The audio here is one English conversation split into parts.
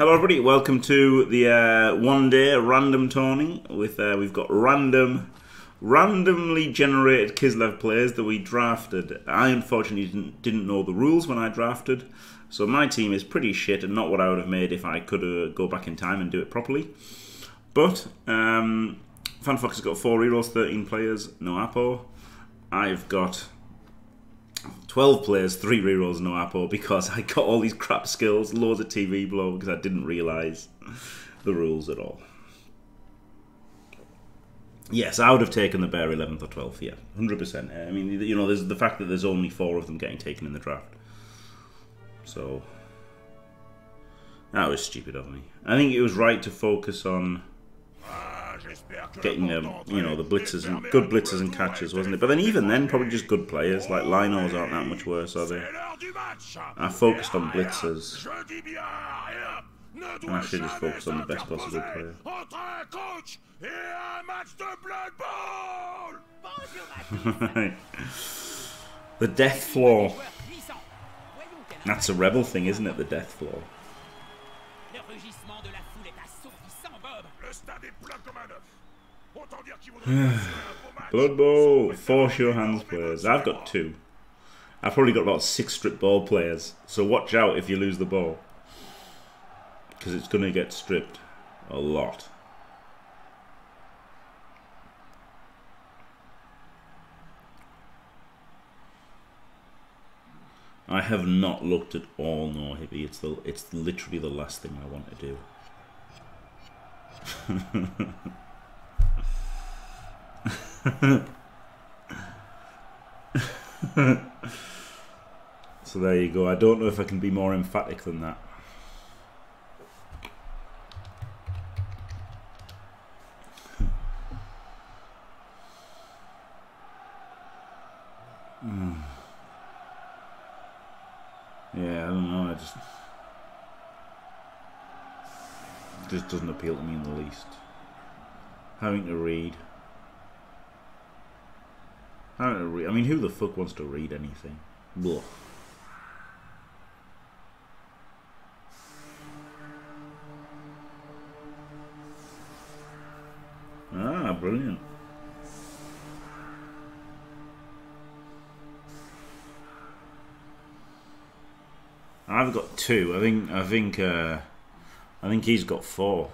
Hello, everybody. Welcome to the uh, one-day random tourney. With uh, we've got random, randomly generated Kislev players that we drafted. I unfortunately didn't, didn't know the rules when I drafted, so my team is pretty shit and not what I would have made if I could uh, go back in time and do it properly. But um, FanFox has got four rerolls, 13 players, no Apo. I've got 12 players, 3 rerolls, no Apo, because I got all these crap skills, loads of TV blow, because I didn't realise the rules at all. Yes, I would have taken the bear 11th or 12th, yeah, 100%. I mean, you know, there's the fact that there's only four of them getting taken in the draft. So, that was stupid of me. I think it was right to focus on getting them, you know, the blitzers and good blitzers and catches, wasn't it? But then even then, probably just good players. Like Linos aren't that much worse, are they? I focused on blitzers. And I should just focus on the best possible player. the death floor. That's a rebel thing, isn't it? The death floor. Blood Bowl, four sure hands players. I've got two. I've probably got about six strip ball players. So watch out if you lose the ball. Because it's going to get stripped a lot. I have not looked at all nor hippie. It's the it's literally the last thing I want to do. so there you go. I don't know if I can be more emphatic than that. Hmm. Yeah, I don't know. I just just doesn't appeal to me in the least. Having to read. I don't know. I mean, who the fuck wants to read anything? Blah. Ah, brilliant. I've got two. I think. I think. Uh, I think he's got four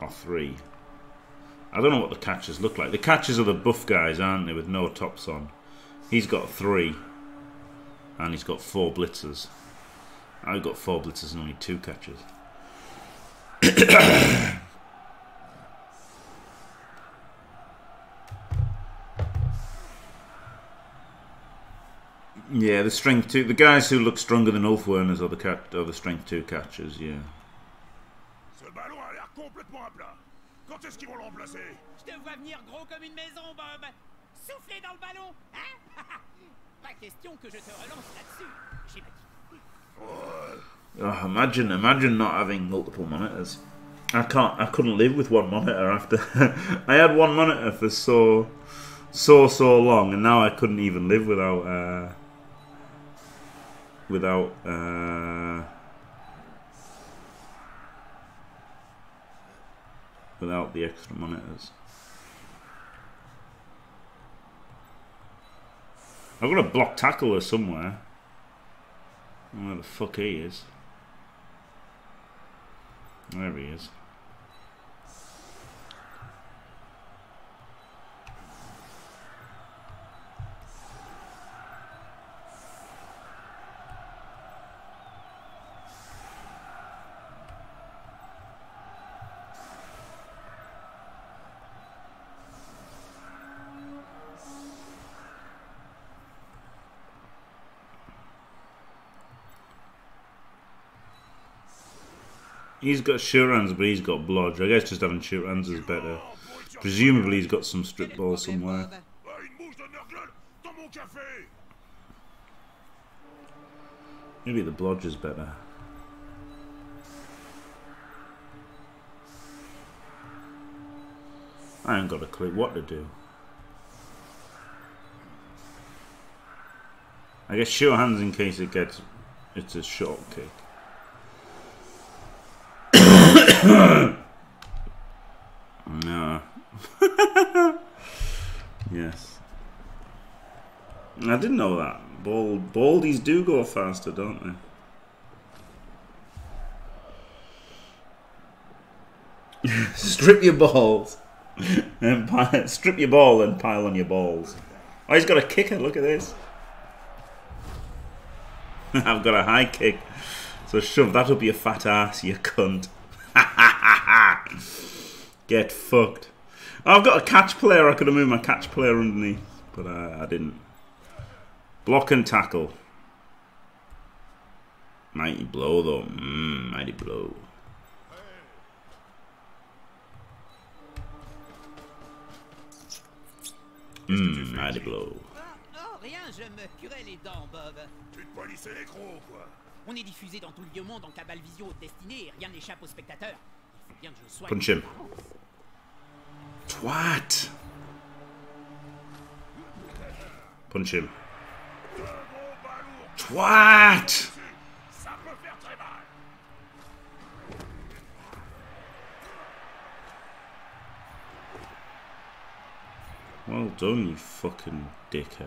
or three. I don't know what the catches look like. The catches are the buff guys, aren't they, with no tops on. He's got three. And he's got four blitzers. I've got four blitzers and only two catches. yeah, the strength two. The guys who look stronger than Ulfwereners are the cat are the strength two catchers. Yeah. Quand est-ce qu'ils vont le remplacer Je te vois venir gros comme une maison, Bob Soufflez dans le ballon, hein Pas question que je te relance là-dessus, Oh, imagine, imagine not having multiple monitors. I can't, I couldn't live with one monitor after. I had one monitor for so, so, so long, and now I couldn't even live without, uh, without, uh, without the extra monitors. I've got a block tackler somewhere. Where the fuck he is. There he is. He's got sure hands, but he's got blodge. I guess just having sure hands is better. Presumably he's got some strip ball somewhere. Maybe the blodge is better. I ain't got a clue what to do. I guess sure hands in case it gets it's a short kick. No. yes. I didn't know that. Bald, baldies do go faster, don't they? strip your balls. and pile, strip your ball and pile on your balls. Oh, he's got a kicker. Look at this. I've got a high kick. So shove that up your fat ass, you cunt. Get fucked. I've got a catch player. I could have moved my catch player underneath, but I, I didn't. Block and tackle. Mighty blow, though. Mmm, mighty blow. Mmm, mighty blow. Ah, oh, rien, je me curais les dents, Bob. Tu te polissais les crocs, quoi. On est diffusé dans tout le vieux monde en cabale visio haute destinée et rien n'échappe aux spectateurs. Il faut bien que je sois. Punch him. Twat. Punch him. Mal. Well done, you fucking dickhead.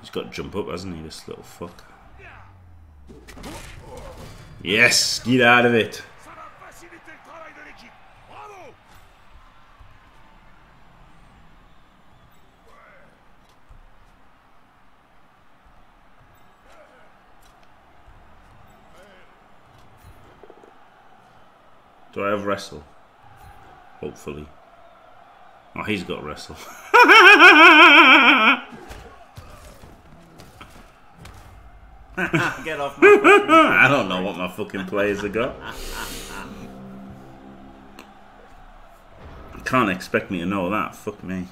He's got to jump up, hasn't he, this little fuck? Yes, get out of it. Do I have wrestle? Hopefully. Oh, he's got wrestle. Get off I don't know what my fucking players have got. Can't expect me to know that. Fuck me.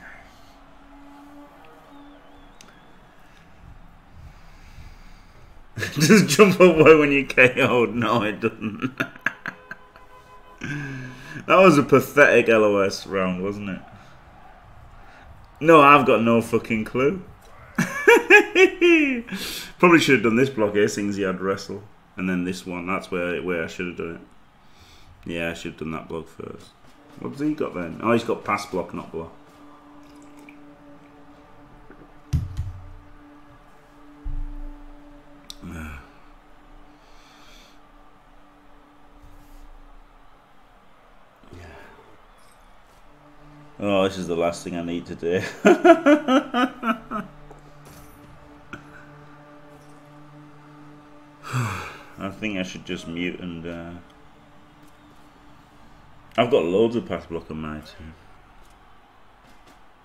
Just jump away when you KO'd? No, it doesn't. that was a pathetic LOS round, wasn't it? No, I've got no fucking clue. Probably should have done this block here, since he had wrestle, and then this one. That's where where I should have done it. Yeah, I should have done that block first. What's he got then? Oh, he's got pass block, not block. Yeah. Oh, this is the last thing I need to do. should just mute and. Uh... I've got loads of pass block on my team.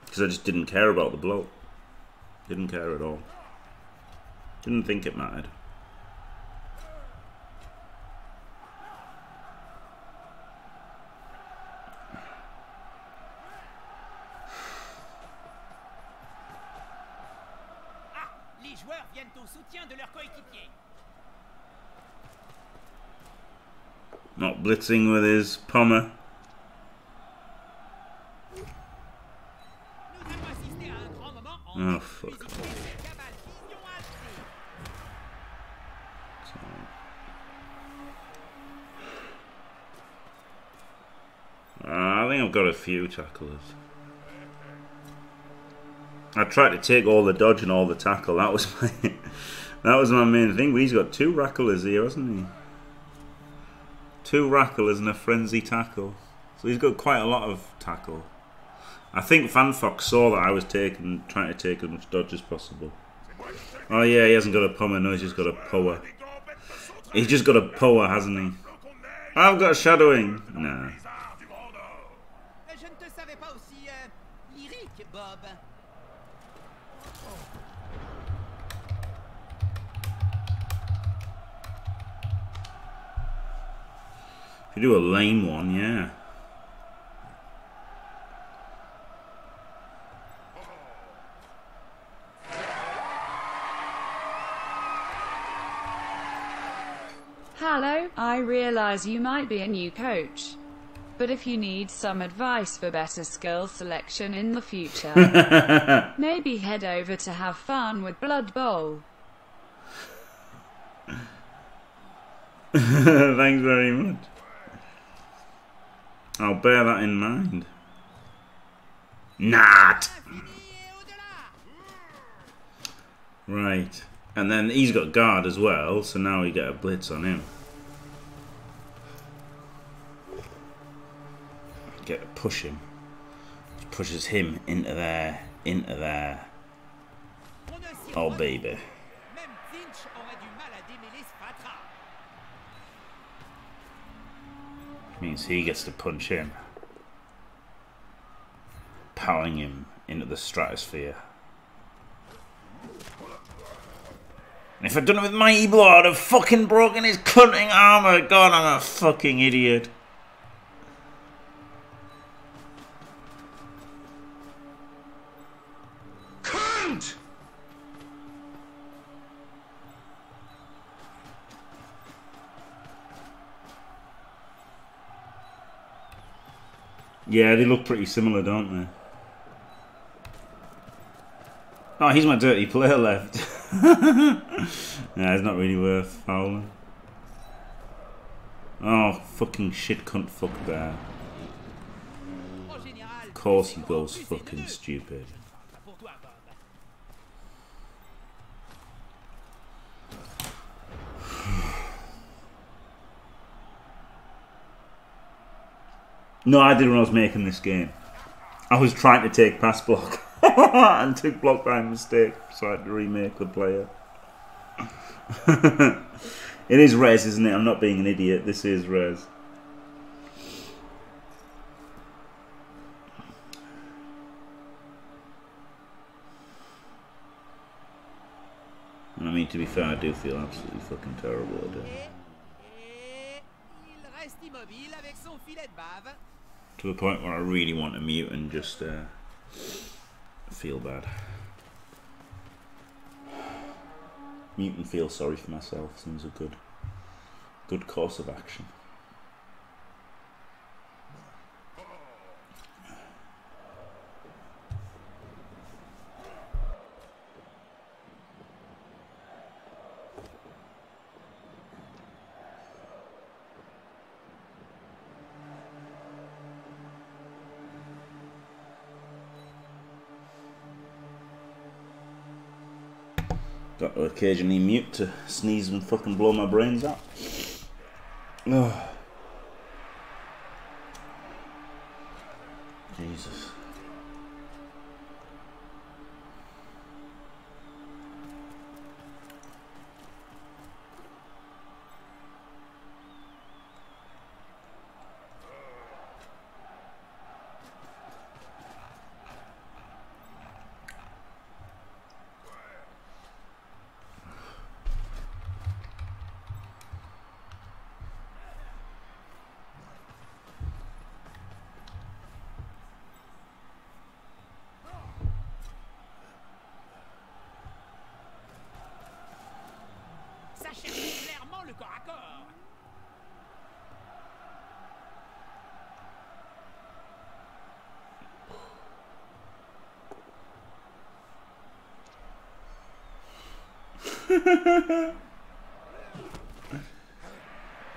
Because I just didn't care about the block. Didn't care at all. Didn't think it mattered. Ah Les joueurs viennent au soutien de leurs coéquipiers. Not blitzing with his pommer. Oh, fuck. I think I've got a few tacklers. I tried to take all the dodge and all the tackle. That was my that was my main thing. But he's got two racklers here, hasn't he? Two racklers and a frenzy tackle. So he's got quite a lot of tackle. I think Fanfox saw that I was taking trying to take as much dodge as possible. Oh yeah, he hasn't got a pommer, no, he's just got a power. He's just got a power, hasn't he? I've got shadowing. Nah. If you do a lame one, yeah. Hello, I realize you might be a new coach. But if you need some advice for better skill selection in the future, maybe head over to Have Fun with Blood Bowl. Thanks very much. I'll bear that in mind. Not. Right. And then he's got guard as well, so now we get a blitz on him. Get to push him. Pushes him into there, into there. Oh baby. Means he gets to punch him. Powering him into the stratosphere. And if I'd done it with Mighty Blow, I'd have fucking broken his cunting armor. God, I'm a fucking idiot. Yeah, they look pretty similar, don't they? Oh, he's my dirty player left. yeah, it's not really worth fouling. Oh, fucking shit cunt fuck bear. Of course he goes fucking stupid. No, I did when I was making this game. I was trying to take pass block and took block by mistake, so I had to remake the player. it is res, isn't it? I'm not being an idiot. This is res. I mean, to be fair, I do feel absolutely fucking terrible it. To the point where I really want to mute and just uh, feel bad. Mute and feel sorry for myself seems a good, good course of action. Got to occasionally mute to sneeze and fucking blow my brains out. Ugh. Oh.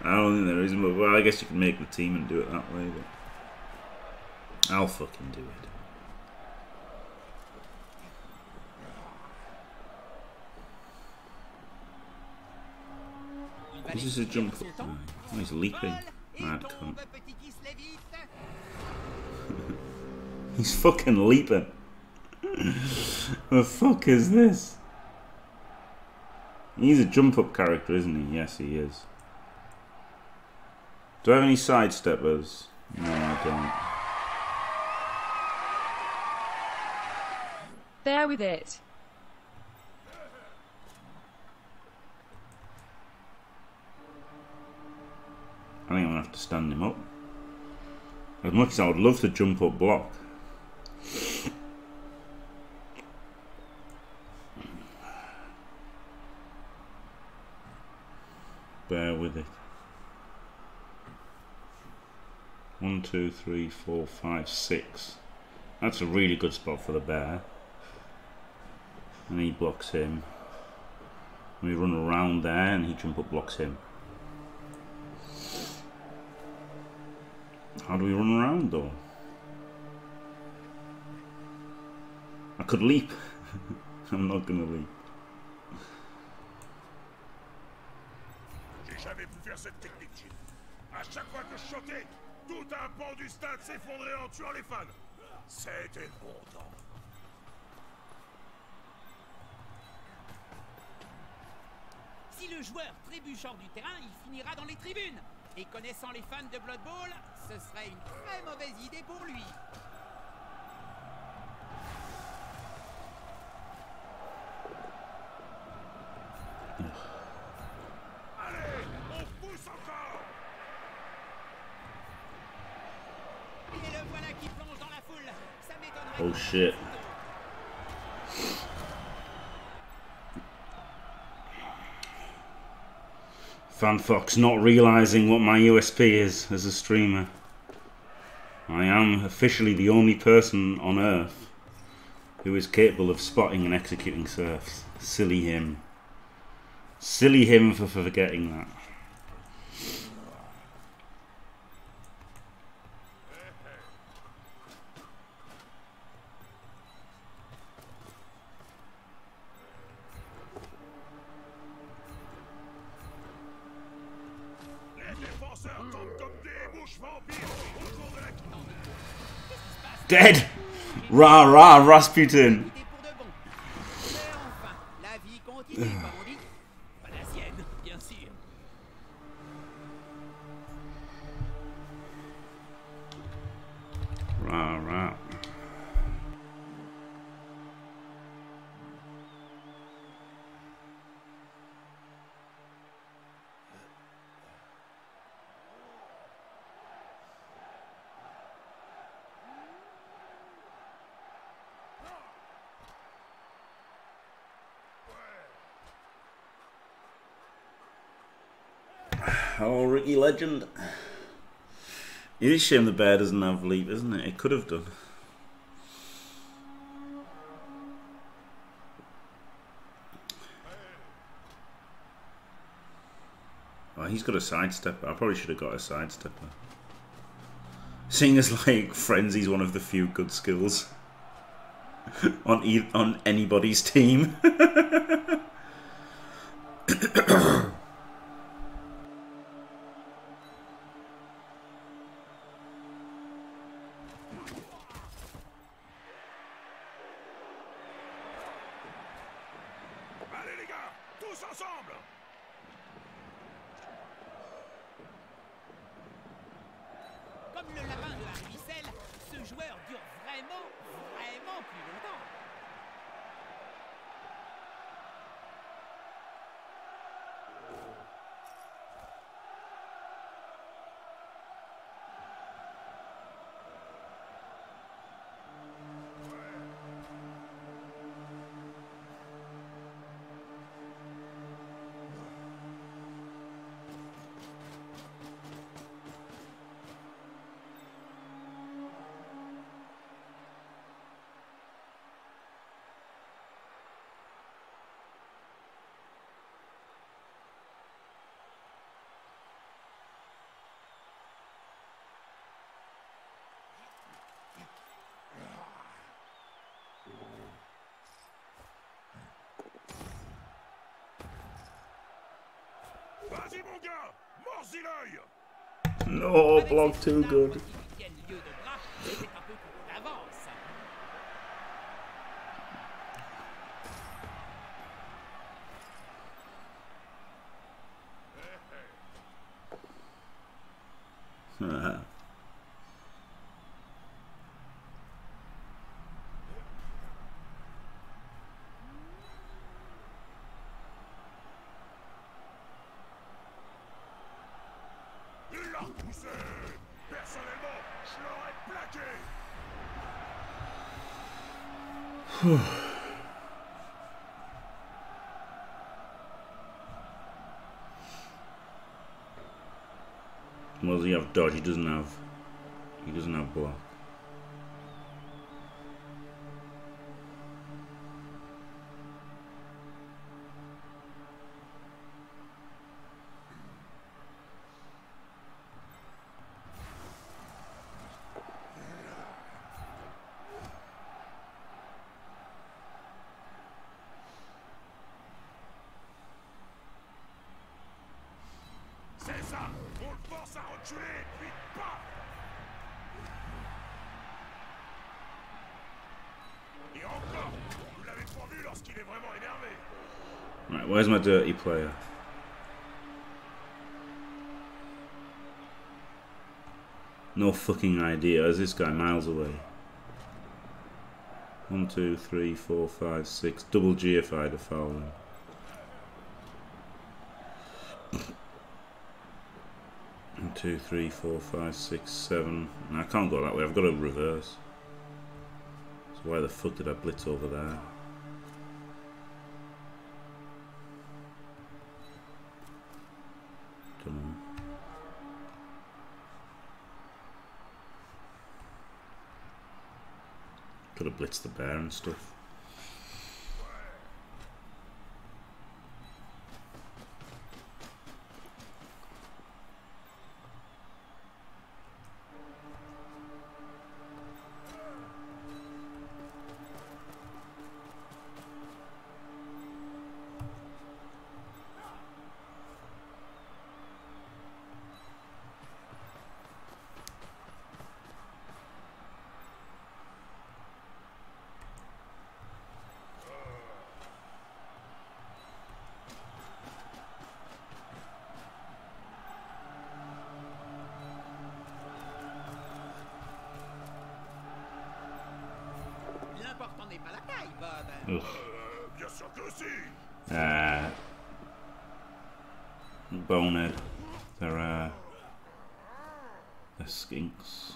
I don't think there is, but well, I guess you can make the team and do it that way, but I'll fucking do it. This is a jump. avec son temps. Oh, he's leaping. Mad cunt. petit qui se lève vite. He's fucking leaping. the fuck is this? He's a jump up character, isn't he? Yes, he is. Do I have any sidesteppers? No, I don't. Bear with it. I think I'm gonna have to stand him up. As much as I would love to jump up block. Bear with it. One, two, three, four, five, six. That's a really good spot for the bear. And he blocks him. And we run around there and he jump up blocks him. How do we run around though? I could leap. I'm not gonna leap. Choquais, tout un pan du stade s'effondrait en tuant les fans. C'était bon temps. Si le joueur trébuche du terrain, il finira dans les tribunes. Et connaissant les fans de Blood Bowl, ce serait une très mauvaise idée pour lui. Oh shit. FanFox not realizing what my USP is as a streamer. I am officially the only person on Earth who is capable of spotting and executing surfs. Silly him. Silly him for forgetting that. Dead! Rah rah Rasputin! Legend. It is a shame the bear doesn't have leap, isn't it? It could have done. Oh, he's got a sidestepper. I probably should have got a sidestepper. Seeing as like frenzy's one of the few good skills on e- on anybody's team. no, block too good. Dodge. He doesn't have. He doesn't have block. Where's my dirty player? No fucking idea. Is this guy miles away? One, two, three, four, five, six. Double G if fouled him. One, two, three, four, five, six, seven. I can't go that way. I've got to reverse. So why the fuck did I blitz over there? Blitzed the bear and stuff. Bonehead. They're, uh. They're skinks.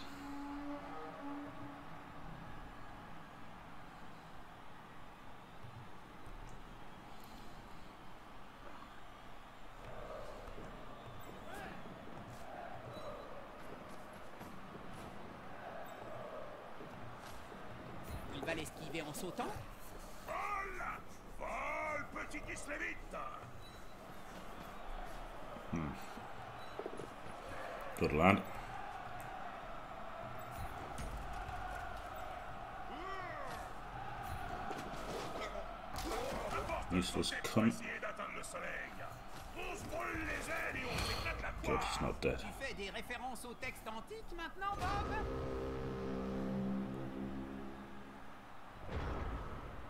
God, poire dead. Tu fais des références au texte antique maintenant, Bob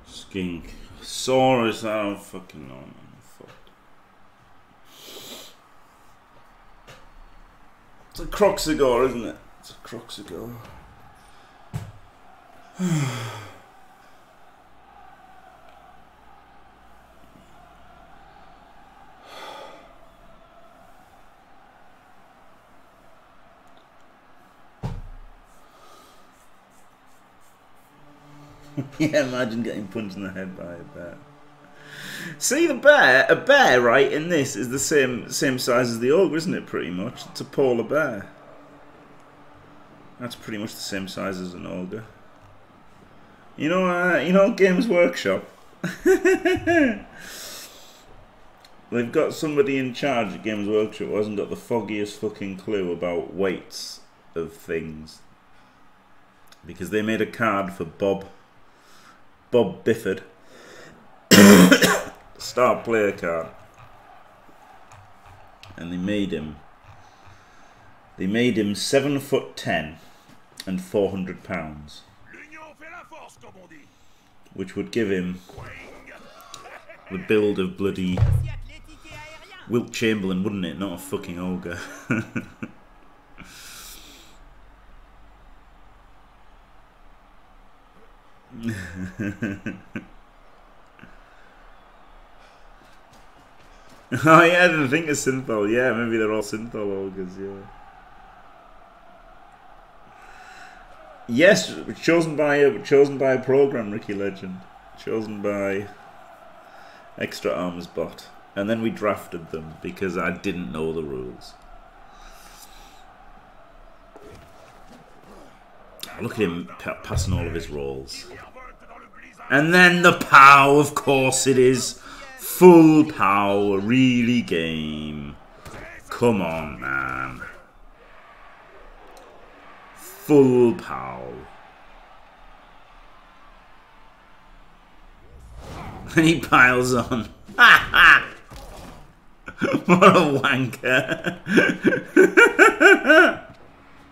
Skink. Saurus, I don't fucking know, man. Fuck. It's a Kroxigor, isn't it? It's a Kroxigor. yeah, imagine getting punched in the head by a bear. See the bear, a bear, right? In this is the same same size as the ogre, isn't it? Pretty much. It's a polar bear. That's pretty much the same size as an ogre. You know, uh, you know, Games Workshop. They've got somebody in charge at Games Workshop who hasn't got the foggiest fucking clue about weights of things. Because they made a card for Bob Bob Bifford. Star player card. And they made him they made him seven foot ten and four hundred pounds. Which would give him the build of bloody. Wilt Chamberlain, wouldn't it? Not a fucking ogre. oh yeah, I didn't think of Synthol. Yeah, maybe they're all Synthol. Yeah. Yes, chosen by a chosen by a program, Ricky Legend. Chosen by Extra Arms Bot. And then we drafted them because I didn't know the rules. Look at him pa- passing all of his rolls. And then the POW, of course it is. Full POW, really game. Come on, man. Full POW. And he piles on. Ha ha! what a wanker.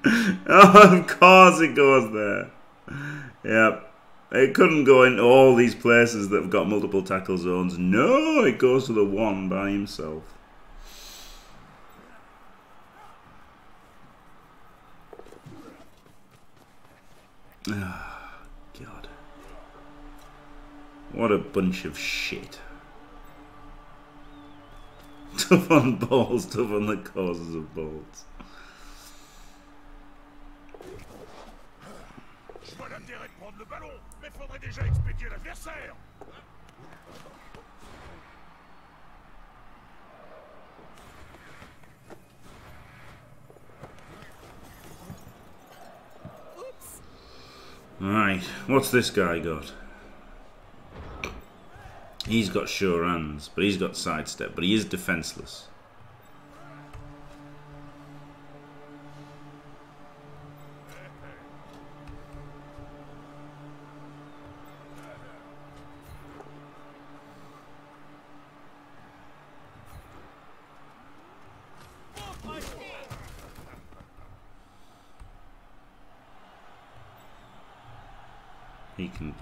oh, of course it goes there. Yep. It couldn't go into all these places that have got multiple tackle zones. No, it goes to the one by himself. Ah, God. What a bunch of shit. Tough on balls, tough on the causes of balls. Je vois l'intérêt de prendre le ballon, mais déjà expédier l'adversaire Right, what's this guy got? He's got sure hands, but he's got sidestep, but he is defenseless.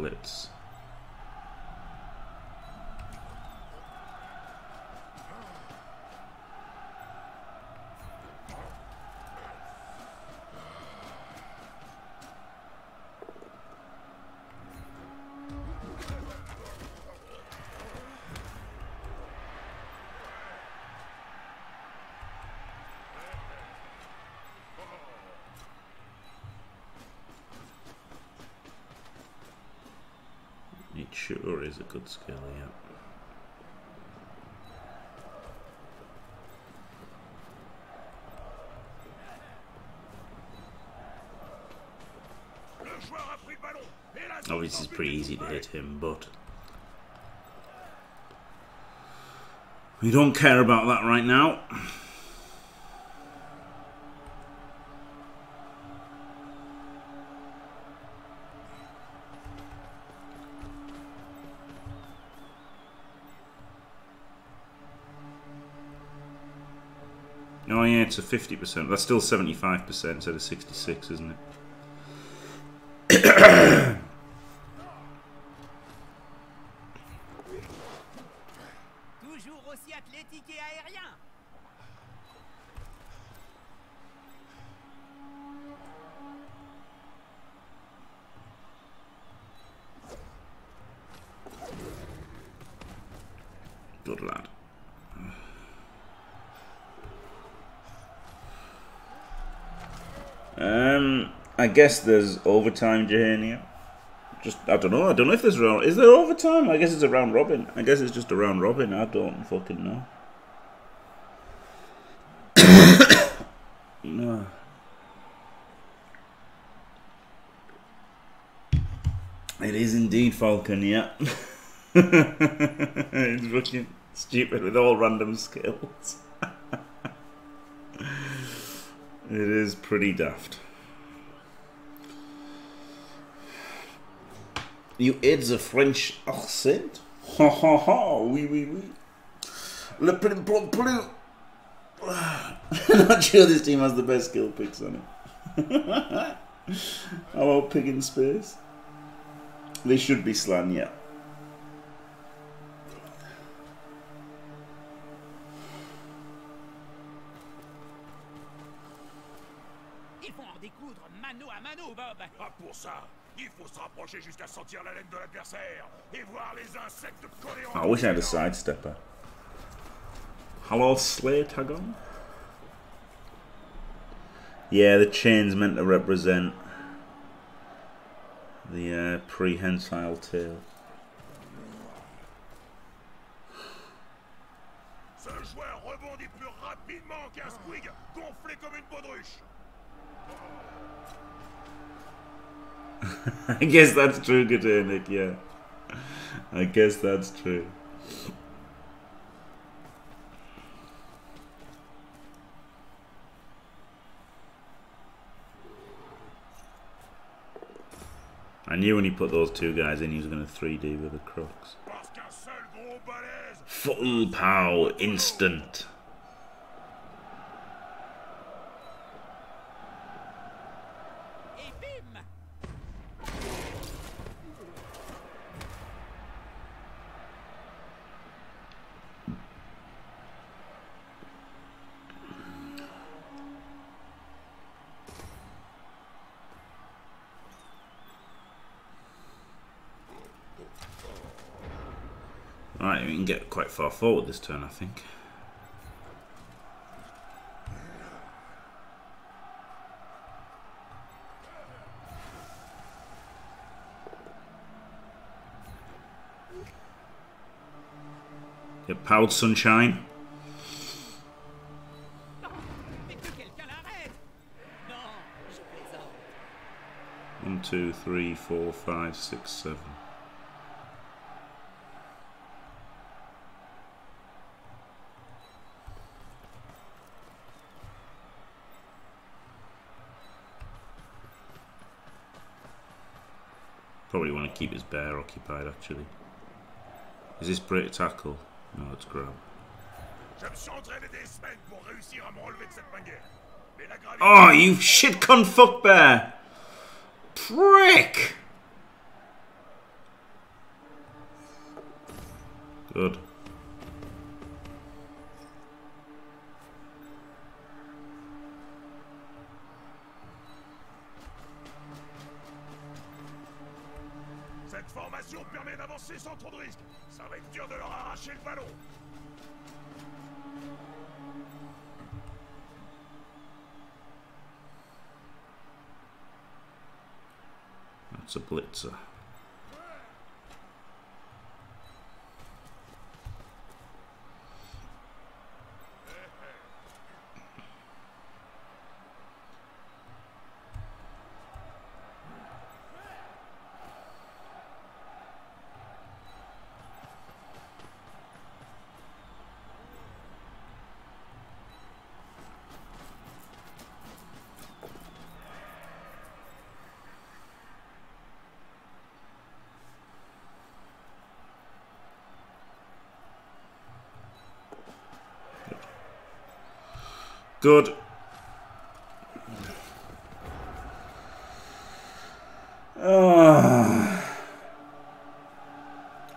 He is a good skill, yeah. Obviously, it's pretty easy to hit him, but we don't care about that right now. A 50%. That's still 75% instead of 66, isn't it? Um, I guess there's overtime, Jahania. Just I don't know. I don't know if there's round. Is there overtime? I guess it's a round robin. I guess it's just a round robin. I don't fucking know. no. It is indeed Falcon. Yeah. it's fucking stupid with all random skills. It is pretty daft. You aids a French accent? Ha ha ha, oui oui oui. Le plus plus plus. Not sure this team has the best skill picks on it. How about pig in space? They should be Slann, yeah. I wish I had a sidestepper. Hello, Slay Tagon? Yeah, the chain's meant to represent the uh, prehensile tail. I guess that's true, Katernik, yeah. I guess that's true. I knew when he put those two guys in, he was going to 3D with the crooks. Parce qu'un seul gros balèze Full pow, instant. Right, we can get quite far forward this turn, I think. Get powered sunshine. One, two, three, four, five, six, seven. Probably want to keep his bear occupied actually. Is this break tackle? No, it's grab. Je me suis entraîné des semaines pour réussir à me relever de cette manière. Mais la gravité... Oh, you shit cunt fuck bear! Prick! Good. Sans trop de. Ça va être dur de leur arracher le ballon. That's a blitzer. Good. Oh.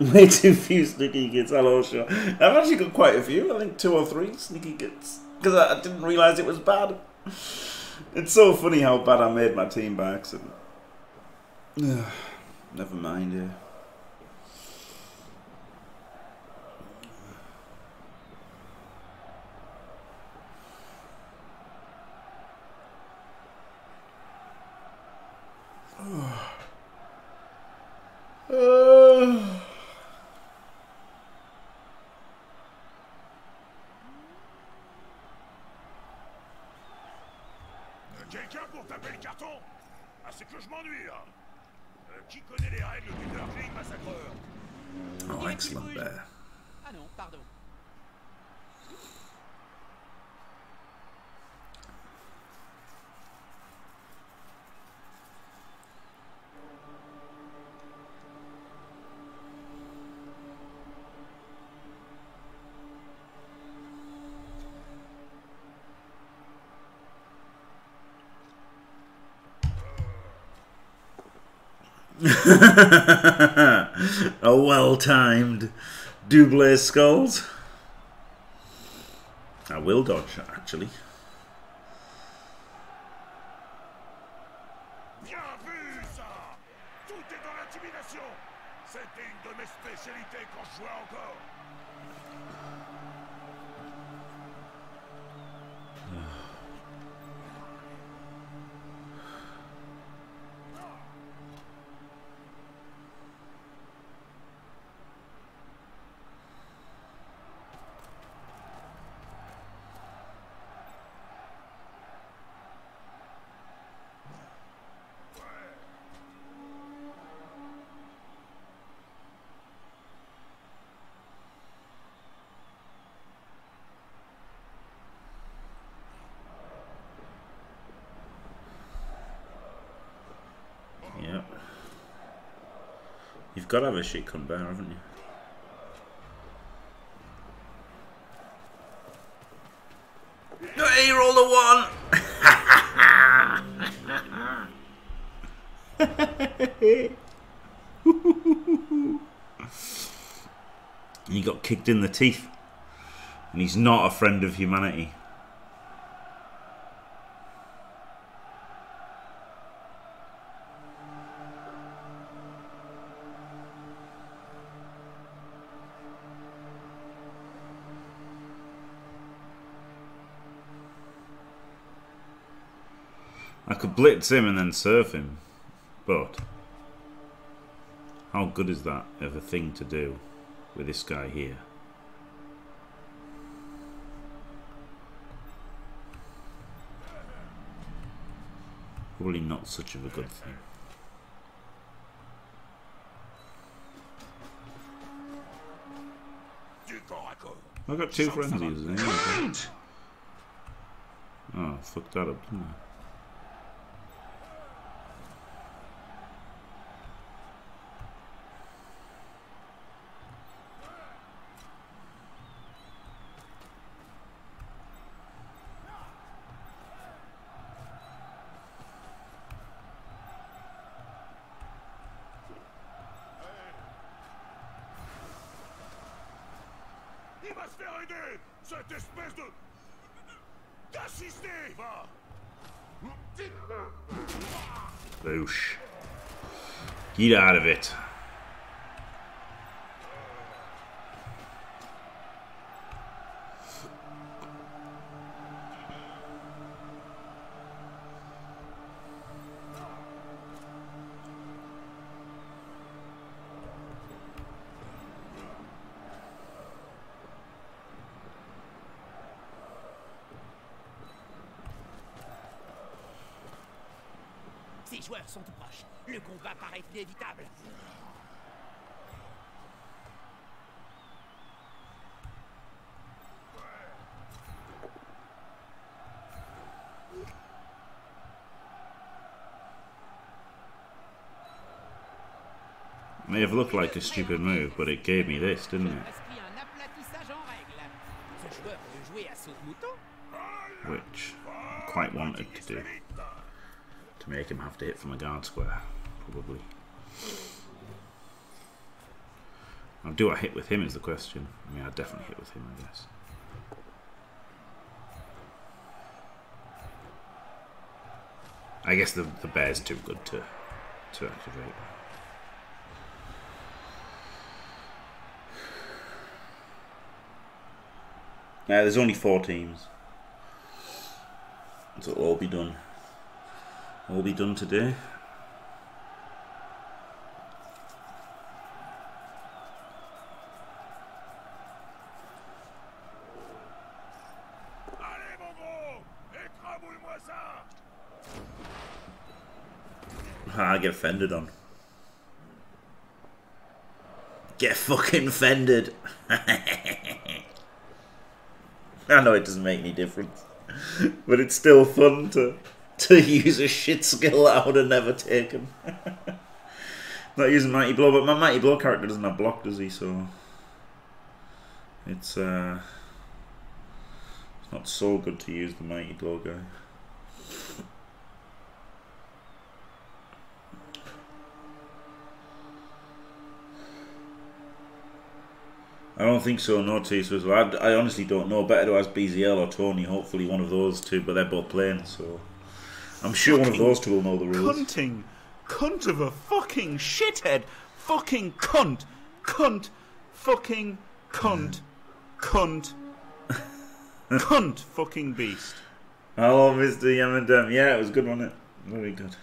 Way too few sneaky gits. Hello, sure. I've actually got quite a few. I think two or three sneaky gits because I, I didn't realize it was bad. It's so funny how bad I made my team by accident. Never mind. Yeah. Uh. Euh, Quelqu'un pour taper le carton Ah, c'est que je m'ennuie, là. Euh, qui connaît les règles du Nurgling massacreur Oh, excellent bear. Ah non, pardon. A well timed double skulls. I will dodge, actually. Bien vu, ça Tout est dans l'intimidation C'était une de mes spécialités quand je jouais encore Yep. You've got to have a shit come bear, haven't you? No, Hey, roll the one! he got kicked in the teeth. And he's not a friend of humanity. Blitz him and then surf him, but how good is that of a thing to do with this guy here? Probably not such of a good thing. Du corps à corps. I got two frenzies. Oh, I fucked that up, Get out of it. Inévitable. May have looked like a stupid move, but it gave me this, didn't it? Inscrit un aplatissage en règle. Ce joueur peut jouer à saut de mouton. Which I quite wanted to do. To make him have to hit from a guard square, probably. Now, do I hit with him is the question. I mean, I definitely hit with him, I guess. I guess the, the bear's too good to, to activate. Now, there's only four teams. So it'll all be done. All be done today. Allez mon gros Écrabouille-moi ça Get fended on. Get fucking fended. I know it doesn't make any difference, but it's still fun to to use a shit skill that I would have never taken. Not using mighty blow, but my mighty blow character doesn't have block, does he? So it's uh, it's not so good to use the mighty blow guy. I don't think so, no, T. So I, I honestly don't know. Better to ask BZL or Tony. Hopefully, one of those two, but they're both playing, so I'm sure one of those two will know the rules. Cunting. Cunt of a fucking shithead. Fucking cunt. Cunt. Fucking cunt. Cunt. cunt. Fucking beast. Hello, Mr. Yamandam. Yeah, it was good, wasn't it? Very good.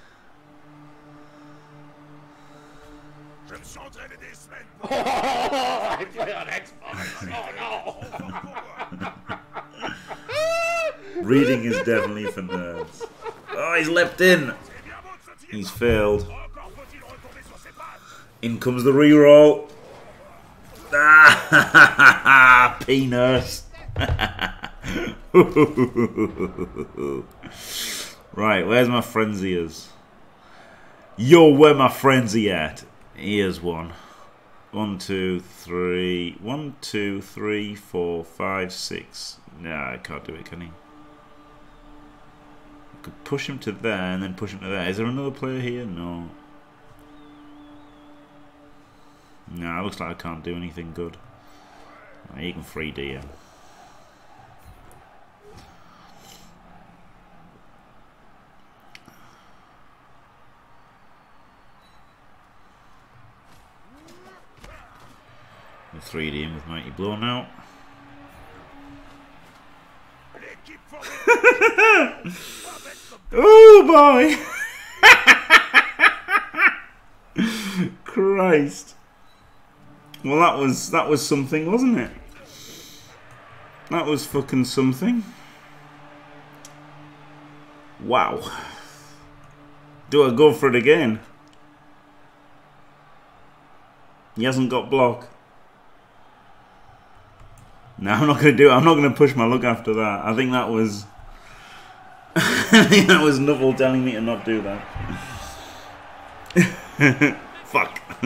Je me suis entraîné des semaines Reading is definitely for nerds. Oh, he's leapt in. He's failed. In comes the reroll. Ah, penis. right, where's my frenziers? Yo, where my frenzy at? Here's one. One, two, three. One, two, three, four, five, six. Nah, I can't do it, can he? I could push him to there and then push him to there. Is there another player here? No. It looks like I can't do anything good. Uh, You can 3D him. We'll 3D him with Mighty Blow now. Oh boy! Christ. Well, that was that was something, wasn't it? That was fucking something. Wow. Do I go for it again? He hasn't got block. No, I'm not going to do it. I'm not going to push my luck after that. I think that was... I think that was Nuffle telling me to not do that. Fuck.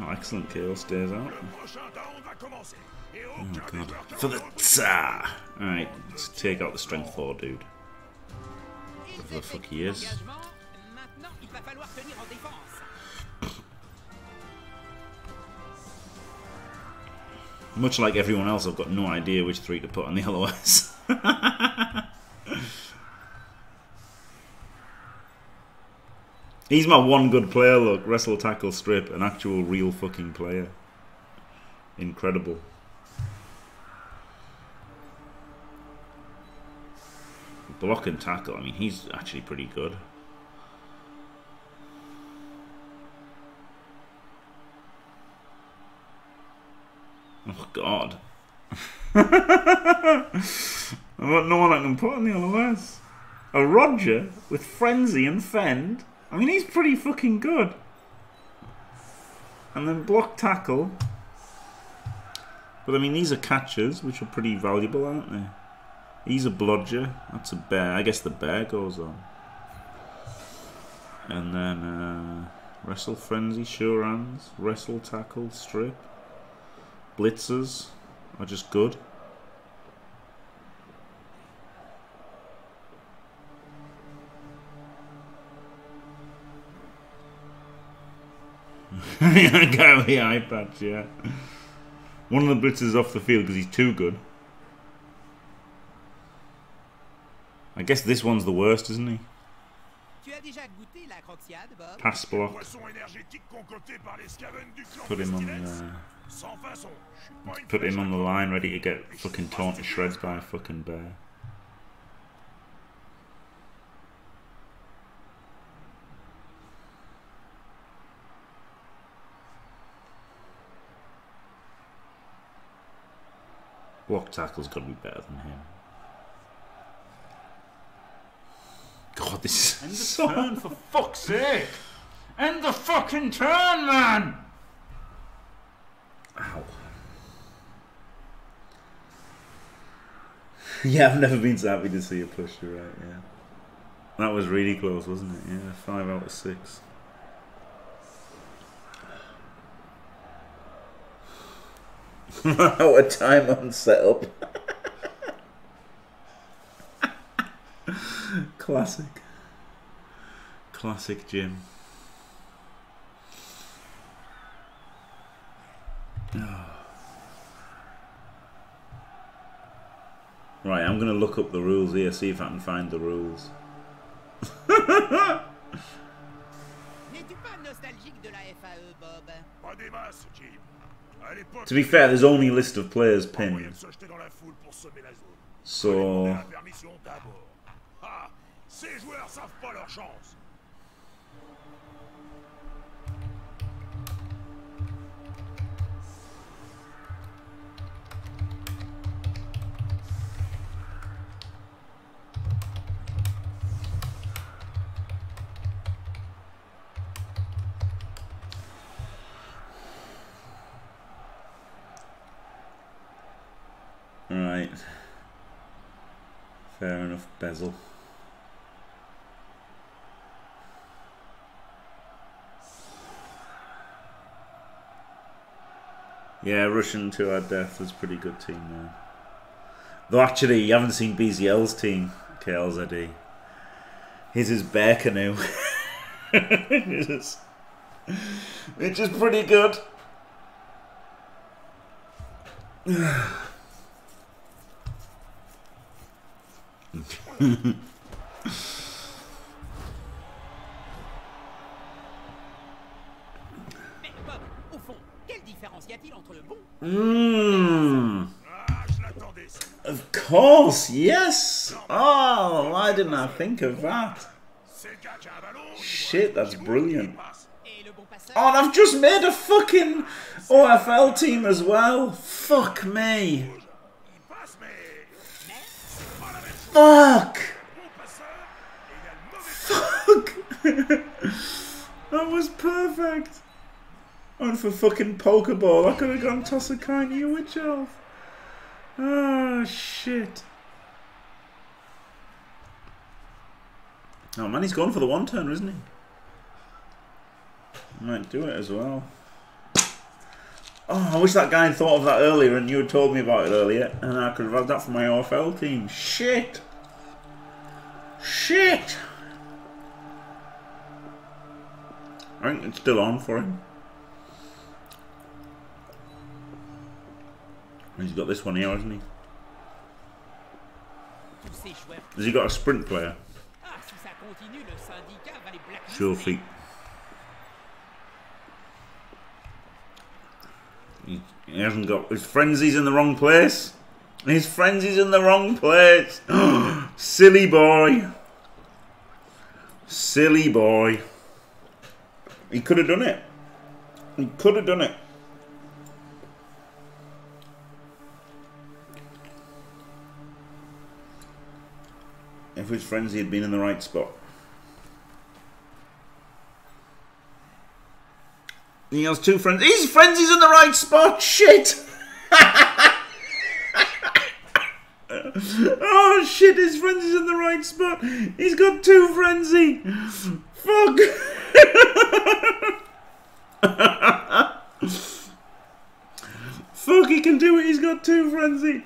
oh, excellent kill. Stays out. Oh god. For the Tsar! Alright, let's take out the strength 4 dude. Whatever the fuck he is. Falloir tenir en défense. Much like everyone else, I've got no idea which three to put on the LOS. He's my one good player, look. Wrestle, tackle, strip. An actual, real fucking player. Incredible. Block and tackle, I mean, he's actually pretty good. Oh, God. I've got no one I can put on the LOS. A Roger with Frenzy and Fend. I mean, he's pretty fucking good. And then block tackle. But I mean, these are catchers, which are pretty valuable, aren't they? He's a blodger. That's a bear. I guess the bear goes on. And then uh, wrestle frenzy, sure hands, wrestle tackle, strip. Blitzers are just good. Guy with the eye patch, yeah. One of the blitzers is off the field because he's too good. I guess this one's the worst, isn't he? Tu as déjà goûté la croxiade, Bob Pass block. Boisson énergétique concoctée par les Skaven du clan Put him on Pestilence. The, Sans façon. Je suis pas une put him on the line, ready to get fucking torn to shreds by a fucking bear. Block tackle's got to be better than him. God, this is End the so turn, for fuck's sake! End the fucking turn, man! Ow. Yeah, I've never been so happy to see a push, you're right, yeah. That was really close, wasn't it? Yeah, five out of six. a time on setup. Classic. Classic Jim. Right, I'm gonna look up the rules here, see if I can find the rules. N'es-tu pas nostalgique de la FAE, Bob? Pas des masses, Jim. À l'époque, To be fair, there's only a list of players pas moyen pinned, de Enough, bezel. Yeah, Russian to our death was pretty good team there. Though actually, you haven't seen BZL's team, KLZD. His is Bear Canoe. which is pretty good. ça. Of course, yes. Oh, why didn't I think of that? Shit, that's brilliant. Oh, and I've just made a fucking OFL team as well. Fuck me. Fuck. Bon passeur, et il a le mauvais Fuck. that was perfect. And for fucking Pokeball, I could have gone toss a coin, you witch elf. Ah, shit. Oh man, he's gone for the one turner, isn't he? Might do it as well. Oh, I wish that guy had thought of that earlier and you had told me about it earlier and I could have had that for my OFL team. Shit! Shit! I think it's still on for him. He's got this one here, hasn't he? Has he got a sprint player? Si ça continue, le syndicat va les blacklister. Sure feet. He, he hasn't got his frenzy's in the wrong place. His frenzy's in the wrong place. Silly boy. Silly boy. He could have done it. He could have done it. If his frenzy had been in the right spot. He has two friends. His frenzy's in the right spot. Shit. Oh shit! His frenzy's in the right spot. He's got two frenzy. Fuck. fuck! He can do it. He's got two frenzy.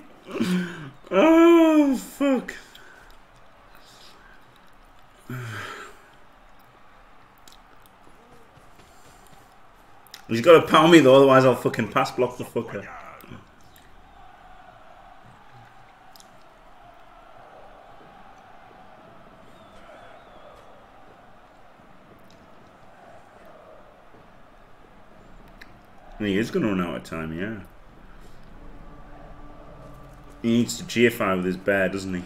Oh fuck. He's got to pound me though, otherwise I'll fucking pass block the fucker. And he is going to run out of time, yeah. He needs to GFI with his bear, doesn't he?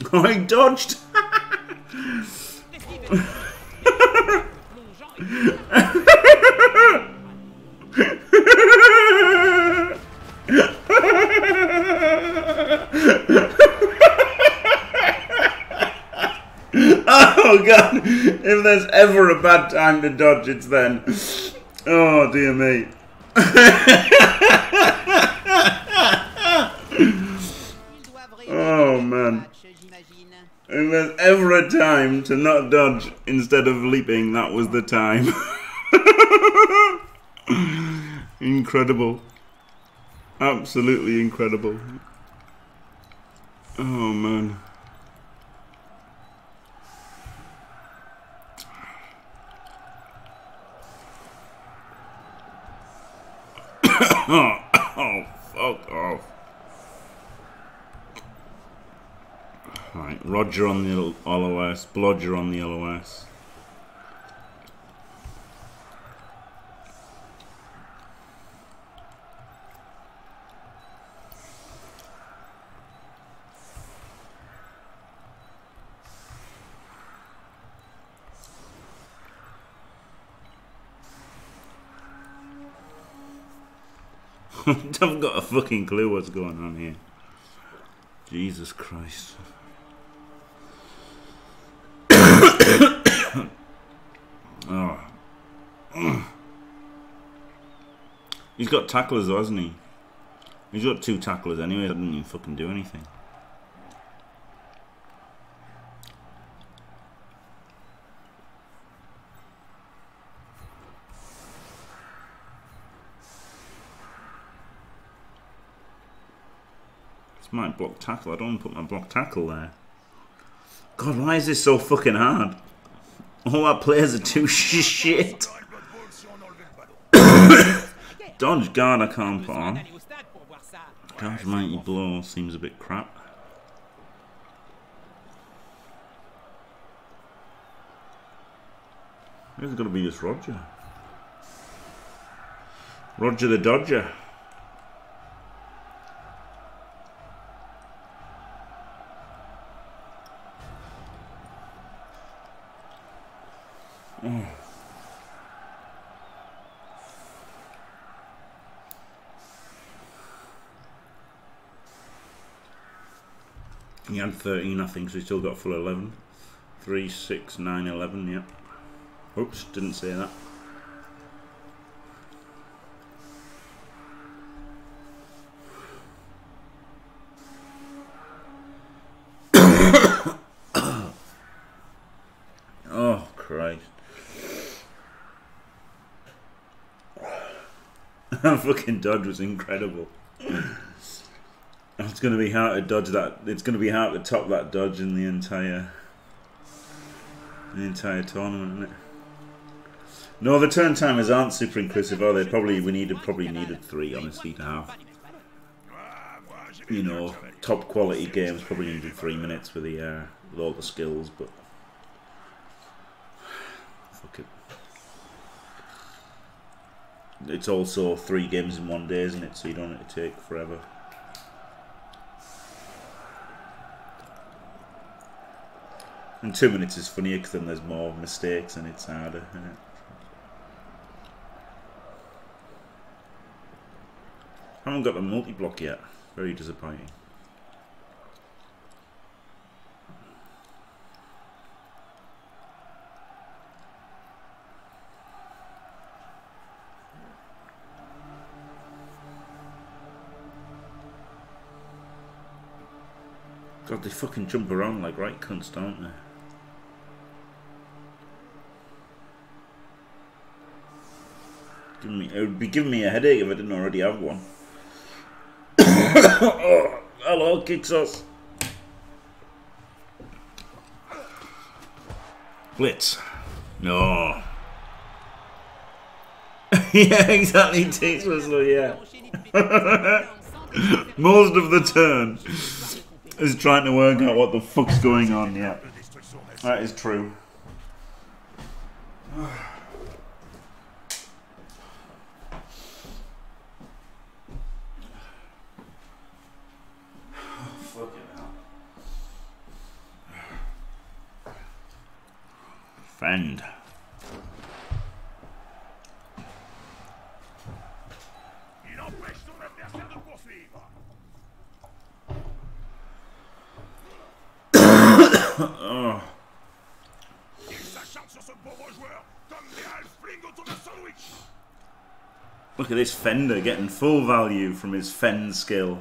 Oh, he dodged! Oh god! If there's ever a bad time to dodge, it's then. Oh dear me. Oh, man. If there's ever a time to not dodge instead of leaping, that was the time. incredible. Absolutely incredible. Oh man. Oh, oh, fuck off. Right, Roger on the LOS, Blodger on the LOS. I've got a fucking clue what's going on here. Jesus Christ. oh. He's got tacklers though, hasn't he? He's got two tacklers anyway, that didn't even fucking do anything. My block tackle. I don't want to put my block tackle there. God, why is this so fucking hard? All our players are too sh- shit. Dodge guard I can't put on. Dodge mighty blow seems a bit crap. Who's going to be this Roger? Roger the Dodger. He had 13, I think, so he's still got full 11. 3, 6, 9, 11, yeah. Oops, didn't say that. oh, Christ. that fucking dodge was incredible. It's going to be hard to dodge that. It's going to be hard to top that dodge in the entire, the entire tournament, isn't it? No, the turn timers aren't super inclusive, are they? Probably we needed probably needed three, honestly, to have. You know, top quality games probably needed three minutes for the uh, with all the skills, but fuck it. It's also three games in one day, isn't it? So you don't have to take forever. And two minutes is funnier because then there's more mistakes and it's harder. Isn't it? Haven't got the multi block yet. Very disappointing. God, they fucking jump around like right cunts, don't they? Giving me, it would be giving me a headache if I didn't already have one. oh, hello, Kixos. Blitz. No. yeah, exactly. Takes Whistle, yeah. Most of the turn is trying to work out what the fuck's going on, yeah. That is true. Look at this Fender getting full value from his Fend skill.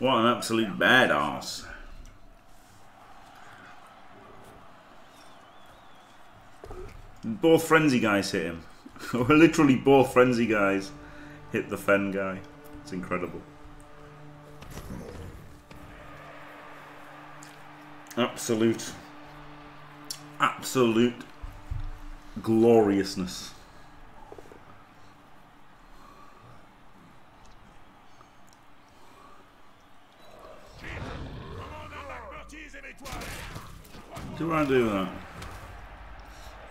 What an absolute badass. Both frenzy guys hit him. Literally both frenzy guys hit the Fen guy. It's incredible. Absolute, absolute gloriousness. Do I do that?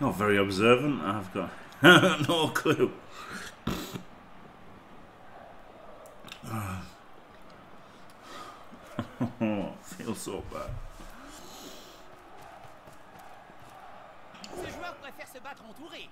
Not very observant. I've got no clue. oh, feels so bad. Ce joueur préfère se battre entouré.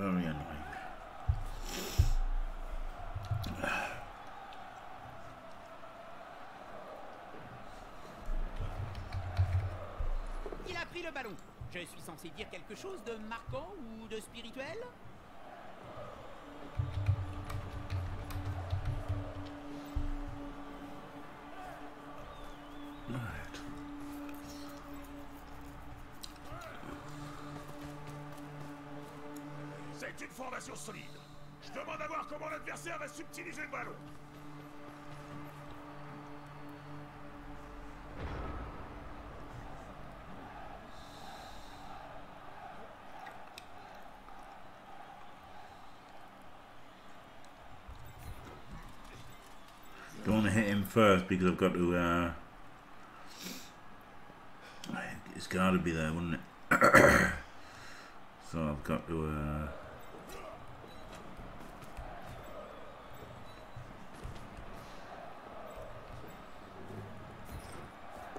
Very annoying. Il a pris le ballon. Je suis censé dire quelque chose de marquant ou de spirituel C'est une formation solide. Je demande à voir comment l'adversaire va subtiliser le ballon. First because I've got to. Uh, it's got to be there, wouldn't it? so I've got to. Uh,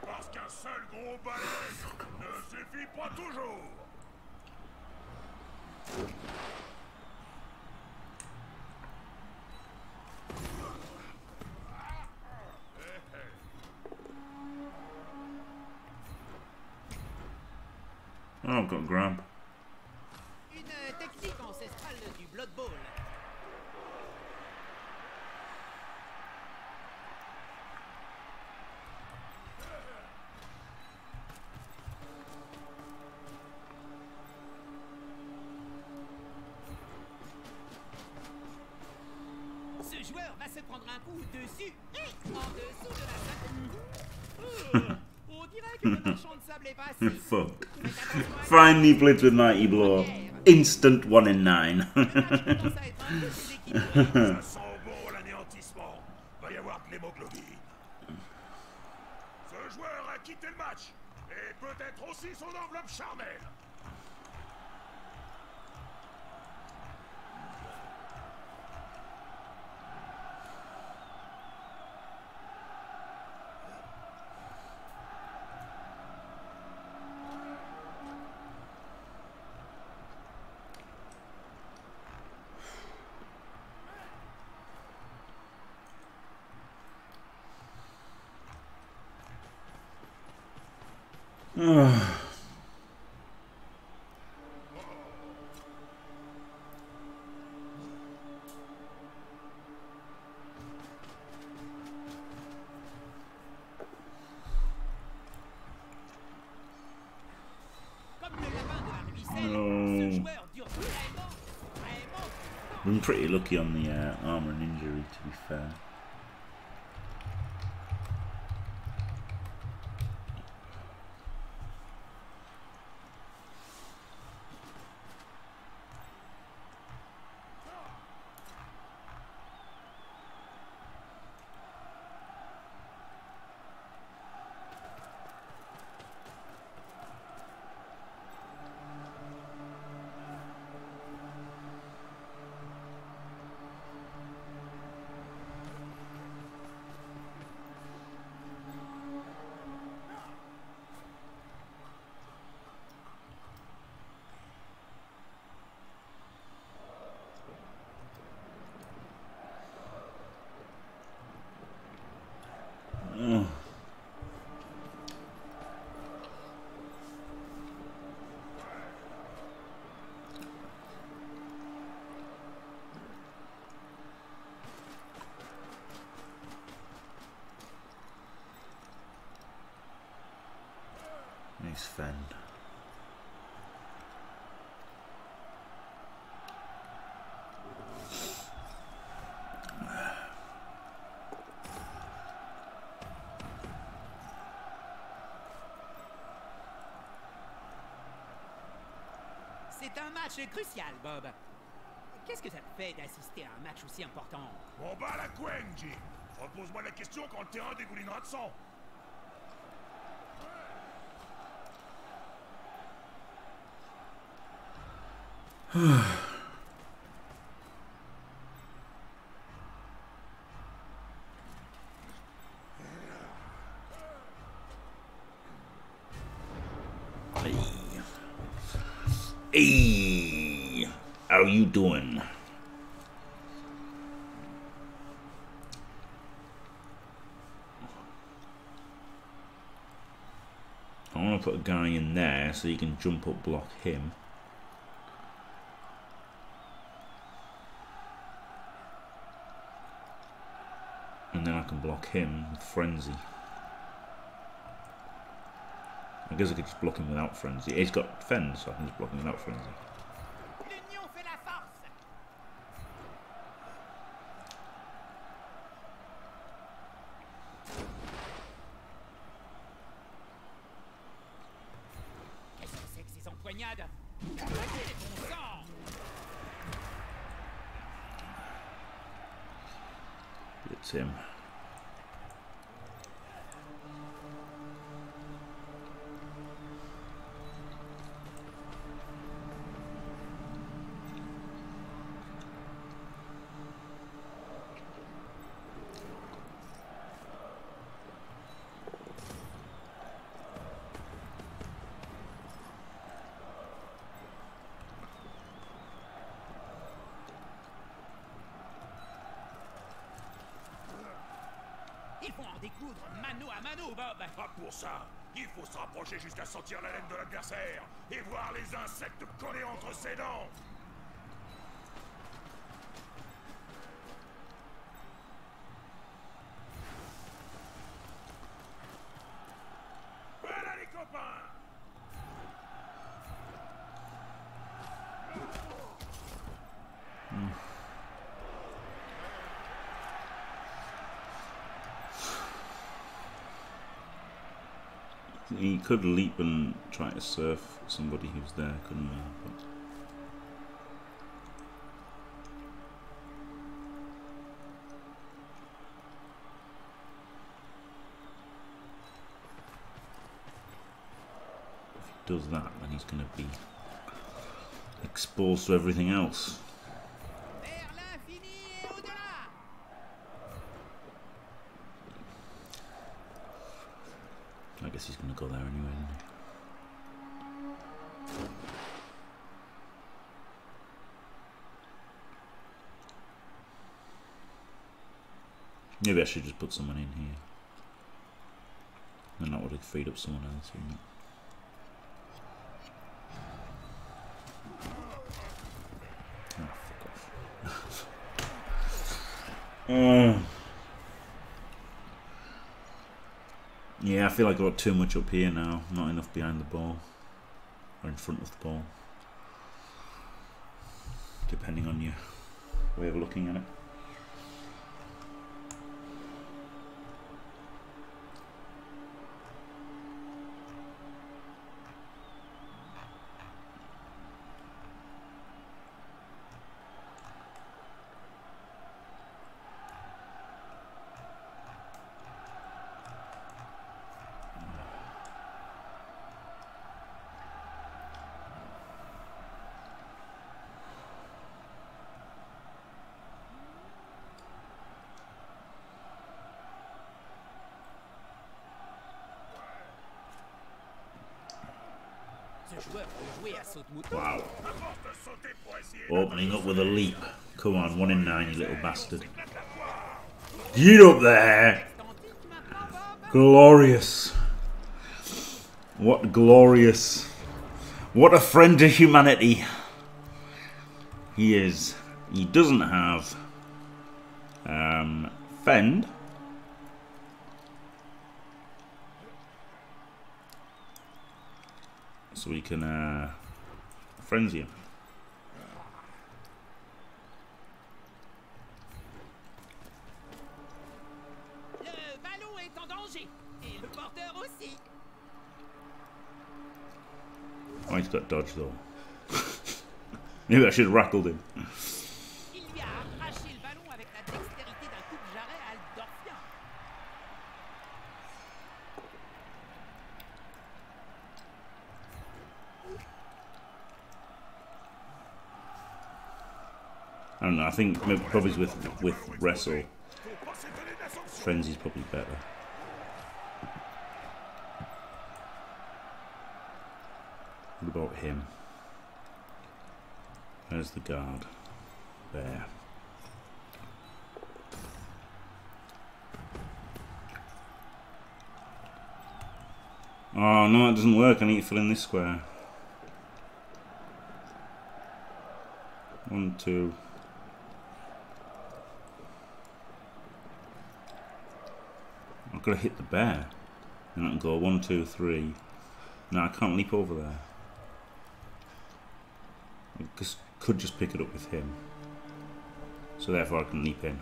Parce qu'un seul Finally blitz with Mighty Blow. Instant 1 in 9. commence à être un peu déséquilibré. Ça sent bon l'anéantissement. Va y avoir de l'hémoglobine. Ce joueur a quitté le match. Et peut-être aussi son enveloppe charnelle. Pretty lucky on the uh, armor and injury, to be fair. C'est un match crucial, Bob. Qu'est-ce que ça te fait d'assister à un match aussi important? Bon bah la couenne, Jim. Repose-moi la question quand le terrain dégoulinera de sang. Hey, how you doing? I want to put a guy in there so you can jump up block him. And then I can block him Frenzy. I guess I could just block him without Frenzy. He's got Fend, so I can just block him without Frenzy. Ça. Il faut se rapprocher jusqu'à sentir la laine de l'adversaire et voir les insectes collés entre ses dents. He could leap and try to surf somebody who's there, couldn't he? But if he does that, then he's going to be exposed to everything else. Maybe I should just put someone in here. And that would have freed up someone else, wouldn't it? Oh, fuck off. Oh. Yeah, I feel like I've got too much up here now. Not enough behind the ball. Or in front of the ball. Depending on your way of looking at it. Come on, one in nine, you little bastard. Get up there! Glorious. What glorious. What a friend to humanity. He is. He doesn't have um, Fend. So we can uh, frenzy him. He's dodge though. Maybe I should have rackled him. I don't know. I think maybe probably with with wrestle, frenzy's probably better. About him? Where's the guard? There. Oh no, it doesn't work. I need to fill in this square. One, two. I've got to hit the bear. And I can go one, two, three. No, I can't leap over there. Could just pick it up with him. So therefore I can leap in.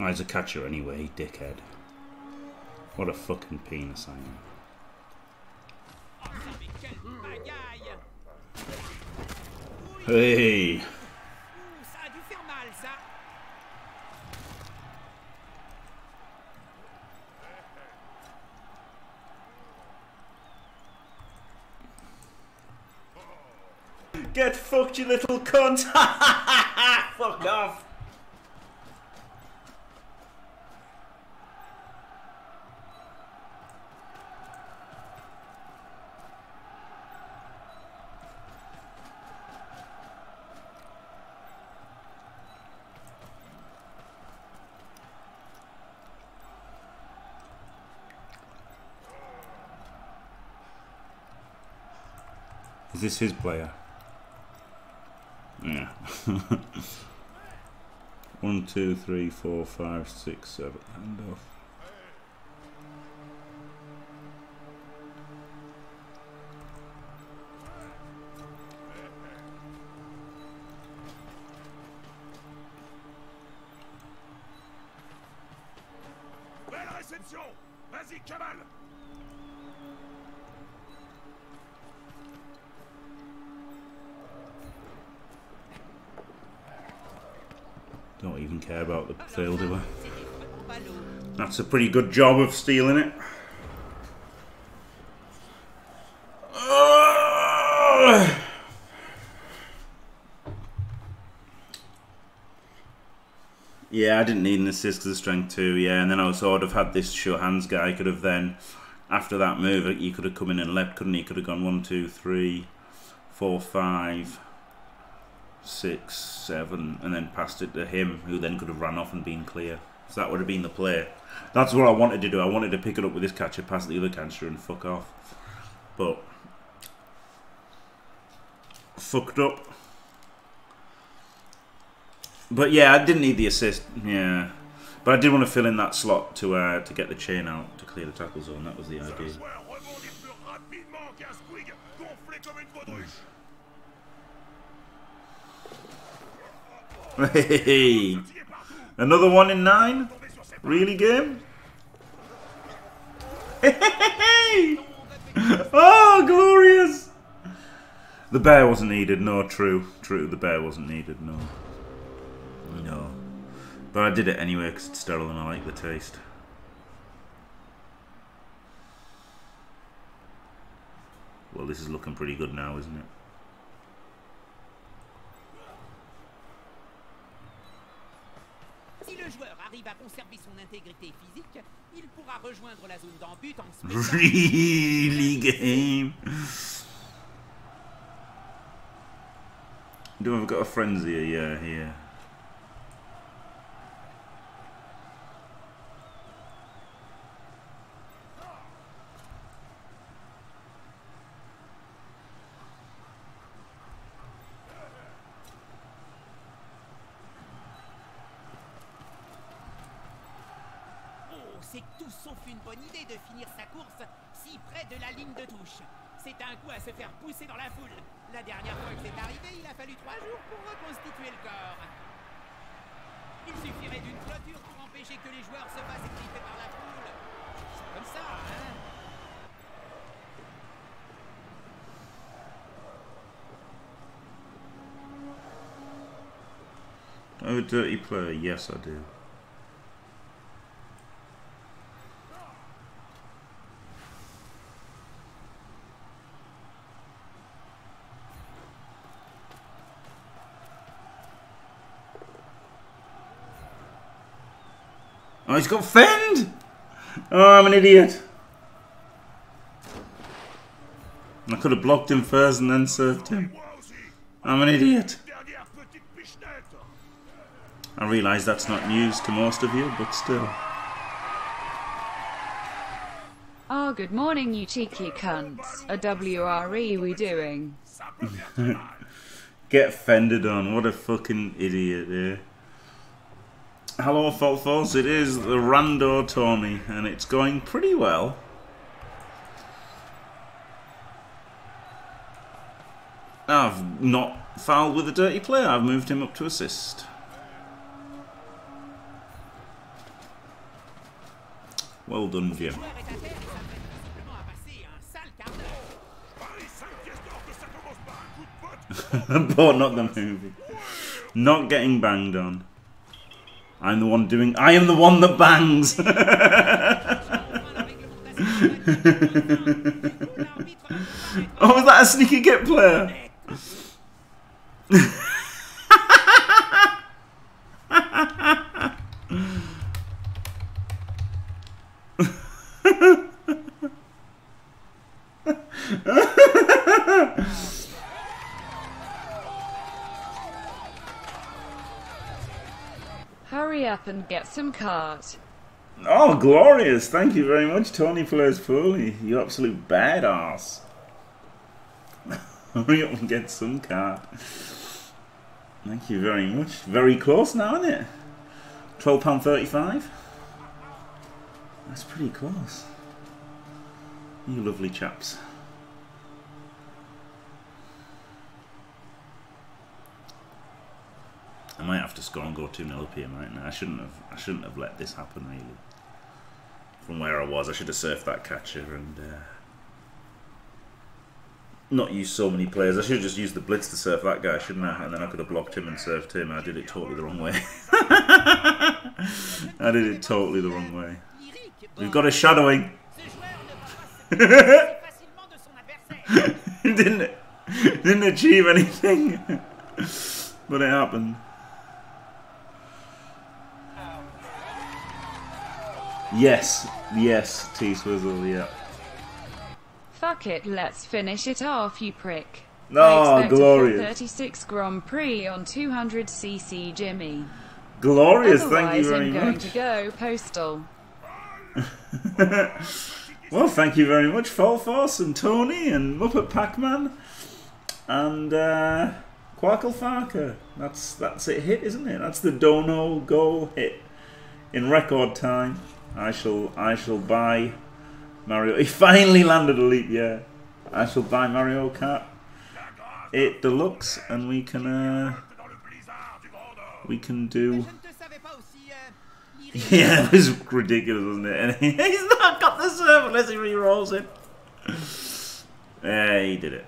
Oh, he's a catcher anyway, dickhead. What a fucking penis I am. Hey! Ouh, Ça a dû faire mal, ça You little cunt! Fuck off! Is this his player? One, two, three, four, five, six, seven. Hand off. I? That's a pretty good job of stealing it. Yeah, I didn't need an assist because of strength two. Yeah, and then I also would have had this short hands guy. Could have then, after that move, he could have come in and leapt, couldn't he? Could have gone one, two, three, four, five, six, seven, and then passed it to him, who then could have run off and been clear. So that would have been the play. That's what I wanted to do. I wanted to pick it up with this catcher, pass it to the other catcher, and fuck off. But fucked up. But yeah, I didn't need the assist. Yeah, but I did want to fill in that slot to uh, to get the chain out to clear the tackle zone. That was the idea. joueur Hey, another one in nine. Really, game? Hey! Oh, glorious! The bear wasn't needed. No, true, true. The bear wasn't needed. No, no. But I did it anyway because it's sterile and I like the taste. Well, this is looking pretty good now, isn't it? Arrive à conserver son intégrité physique, il pourra rejoindre la zone d'embut en. Really, game? Do I've got a frenzy? Yeah, here. Oh, dirty player. Yes, I do. Oh, he's got fend! Oh, I'm an idiot. I could have blocked him first and then surfed him. I'm an idiot. Realise that's not news to most of you, but still. Ah, good morning, you cheeky cunts. A WRE we doing? Ça peut bien faire mal. Get fended on. What a fucking idiot, yeah. Hello, Fault Falls. It is the Rando Tony, and it's going pretty well. I've not fouled with a dirty player. I've moved him up to assist. Un done de pote. but not the movie. Not getting banged on. I'm the one doing. I am the one that bangs. Oh, was that a sneaky git player? some cart. Oh, glorious! Thank you very much, Tony PlaysPoorly. You absolute badass. Hurry up and get some card. Thank you very much. Very close now, isn't it? £12.35? That's pretty close. You lovely chaps. I might have to score and go 2 0 up here, mightn't I? I shouldn't have I shouldn't have let this happen really. From where I was, I should have surfed that catcher and uh, not used so many players. I should have just used the blitz to surf that guy, shouldn't I? And then I could have blocked him and surfed him. I did it totally the wrong way. I did it totally the wrong way. We've got a shadowing. didn't didn't achieve anything, but it happened. Yes, yes, T Swizzle, yeah. Fuck it, let's finish it off, you prick. I Oh, expect a full glorious. 36 Grand Prix on 200cc Jimmy. Glorious, thank you very I'm going to go postal. Well, thank you very much, Falforce and Tony and Muppet Pac-Man and uh, Quarkle Farker. That's that's it hit, isn't it? That's the Dono goal hit in record time. I shall I shall buy Mario. He finally landed a leap Yeah, I shall buy Mario Kart 8 Deluxe, and we can uh, we can do. Yeah, it was ridiculous, wasn't it? And he's not got the serve unless he re-rolls it. Yeah, he did it.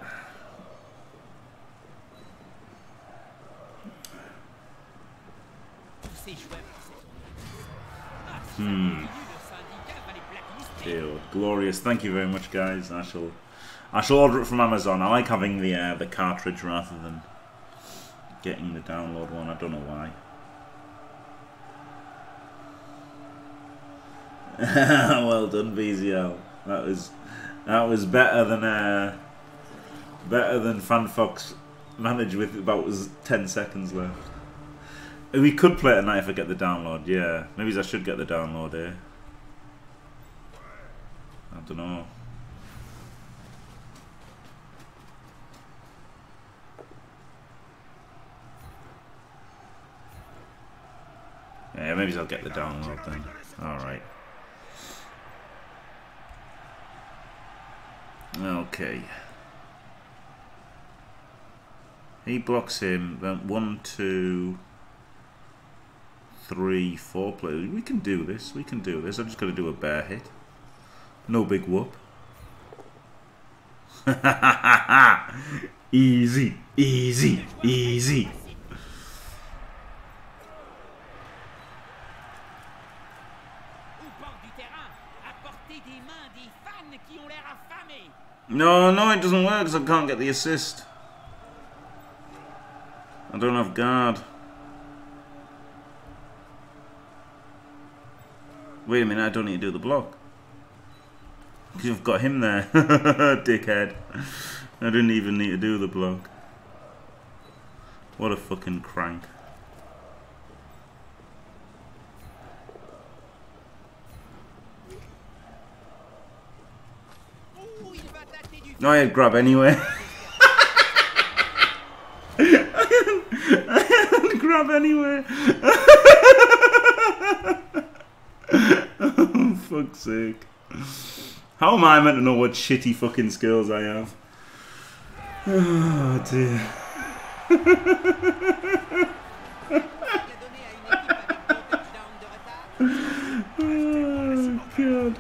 Tous Hmm. glorious. Thank you very much, guys. I shall, I shall order it from Amazon. I like having the uh, the cartridge rather than getting the download one. I don't know why. well done, BZL. That was that was better than uh, better than FanFox managed with about ten seconds left. We could play it tonight if I get the download. Yeah, maybe I should get the download here. I don't know. Yeah, maybe I'll get the download then. Alright. Okay. He blocks him. Then one, two, three, four players. We can do this. We can do this. I'm just going to do a bear hit. No big whoop. easy, easy, easy. No, no, it doesn't work because I can't get the assist. I don't have guard. Wait a minute, I don't need to do the block. You've got him there. Dickhead. I didn't even need to do the block. What a fucking crank. No, I had grab anyway. I had grab anyway. oh, fuck's sake. How am I meant to know what shitty fucking skills I have? Oh dear. Oh, qui a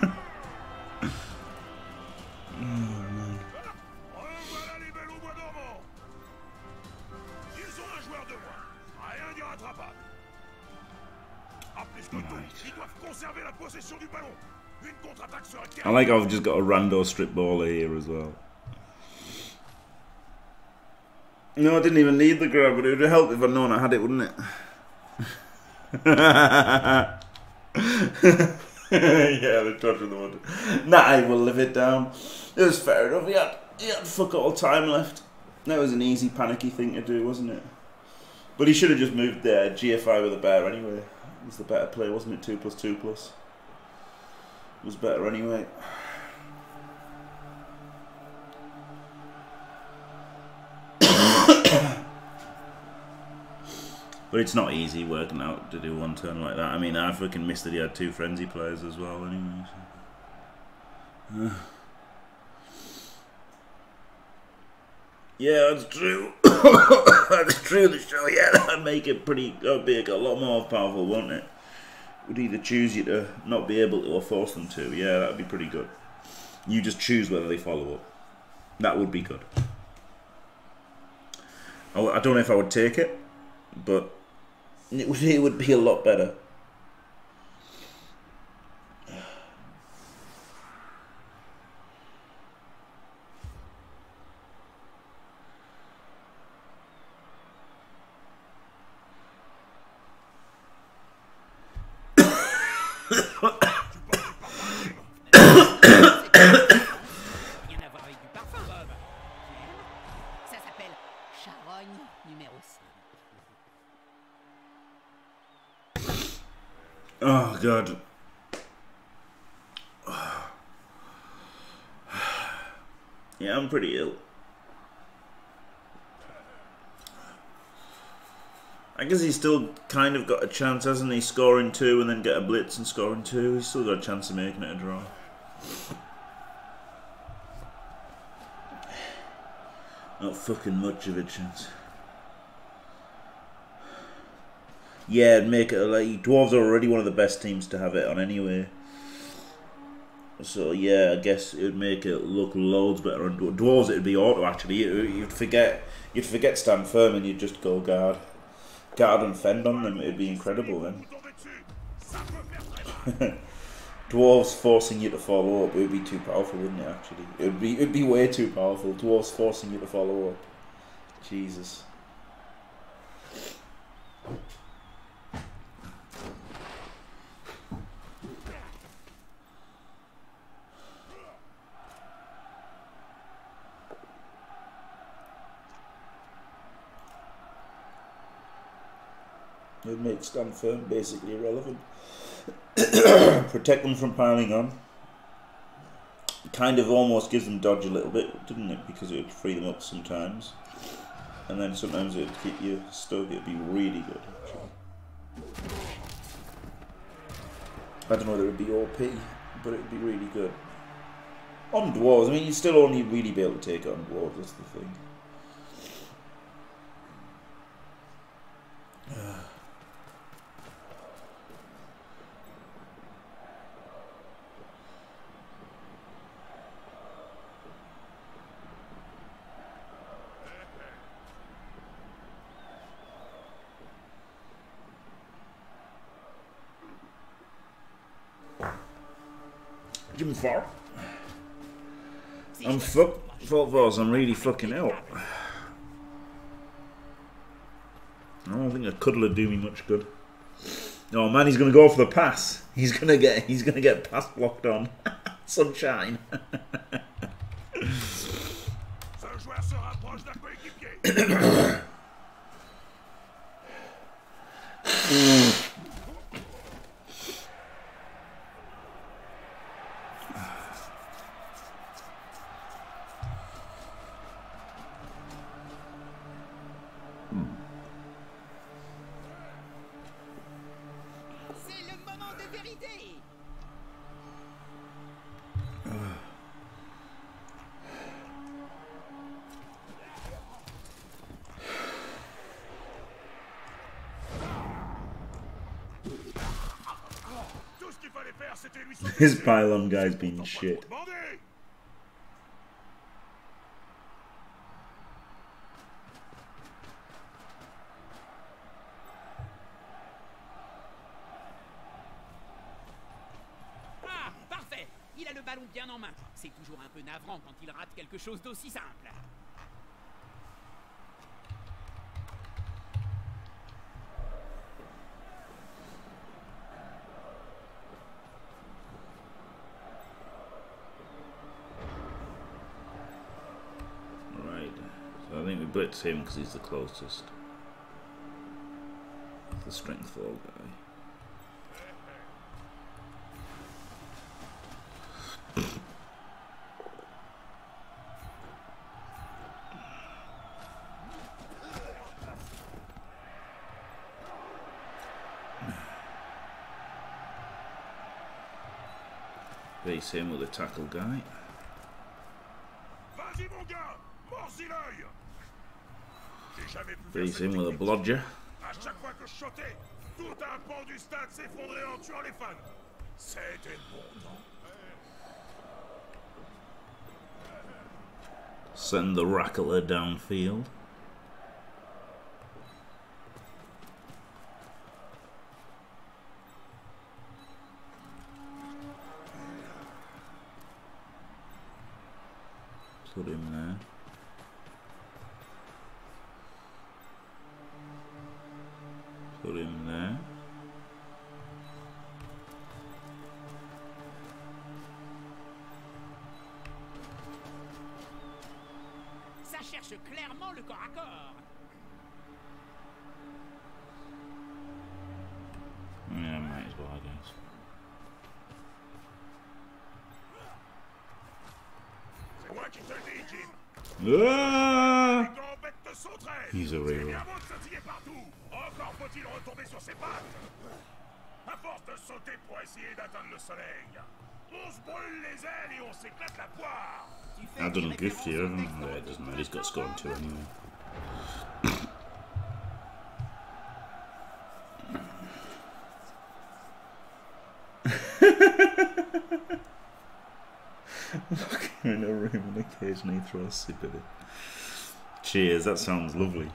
I like I've just got a rando strip baller here as well. No, I didn't even need the grab, but it would have helped if I'd known I had it, wouldn't it? yeah, the touch of the wood. Nah, I will live it down. It was fair enough. He had, he had fuck all time left. That was an easy panicky thing to do, wasn't it? But he should have just moved uh, there, GFI with a bear anyway. It was the better play, wasn't it? 2 plus 2 plus. Was better anyway. But it's not easy working out to do one turn like that. I mean, I fucking missed that he had two frenzy players as well, anyway. so. Yeah, that's true. that's true. The show, yeah, that'd make it pretty. That'd be a lot more powerful, won't it? Would either choose you to not be able to or force them to. Yeah, that'd be pretty good. You just choose whether they follow up. That would be good. I, I don't know if I would take it, but it would, it would be a lot better. Oh god. Yeah, I'm pretty ill. I guess he's still kind of got a chance, hasn't he? Scoring two and then get a blitz and scoring two. He's still got a chance of making it a draw. Not fucking much of a chance. Yeah, it'd make it like Dwarves are already one of the best teams to have it on anyway. So yeah, I guess it would make it look loads better on Dwarves. It'd be auto actually. You- You'd forget, you'd forget stand firm and you'd just go guard, guard and fend on them. It'd be incredible then. Dwarves forcing you to follow up it would be too powerful, wouldn't it? Actually, it would be it'd be way too powerful. Dwarves forcing you to follow up. Jesus. It would make stand firm basically irrelevant. Protect them from piling on. Kind of almost gives them dodge a little bit, didn't it? Because it would free them up sometimes. And then sometimes it would keep you stuck. It'd be really good, actually. I don't know whether it would be OP, but it would be really good. On dwarves, I mean, you'd still only really be able to take it on dwarves, that's the thing. I'm fuck. Fault Falls, I'm really fucking out. I don't think a cuddle would do me much good. Oh man, he's gonna go for the pass. He's gonna get he's gonna get pass blocked on. Sunshine. His pylon guy's Pas shit. Ah, parfait Il a le ballon bien en main. C'est toujours un peu navrant quand il rate quelque chose d'aussi simple. Him because he's the closest. The strength four guy. Face him with a tackle guy. Fans. him with a temps. Send the Rackler downfield. Done a gift here, haven't I? Yeah, it doesn't matter. He's got scored two anyway. Walking in a room and occasionally throw a sip at it. Cheers, that sounds lovely.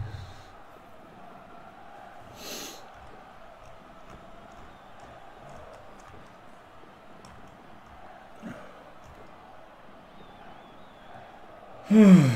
Qu'un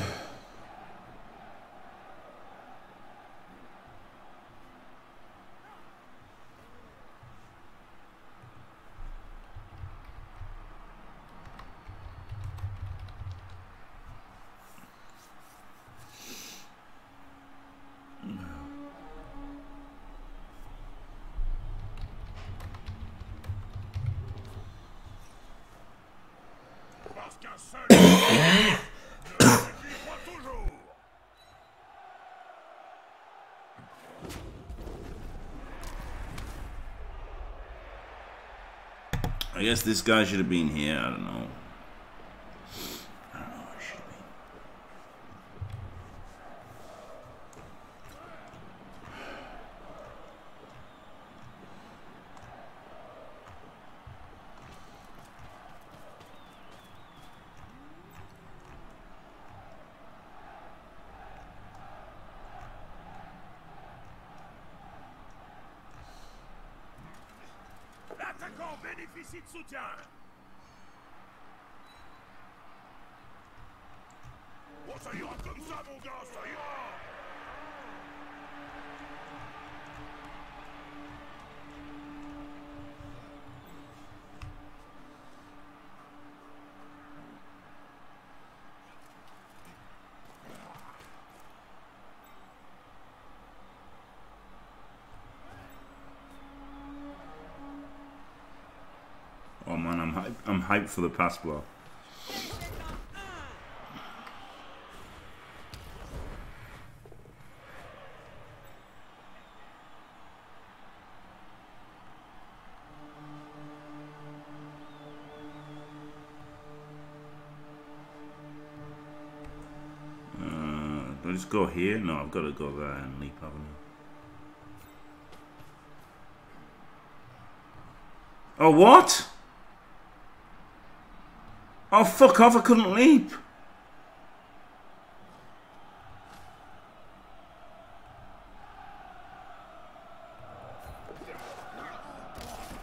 I guess this guy should have been here. I don't know. I don't know. Where should have been. L'attaquant bénéficie de soutien. Hyped for the pass block. Uh, I just go here? No, I've got to go there and leap, haven't I? Oh, what? Oh, fuck off, I couldn't leap.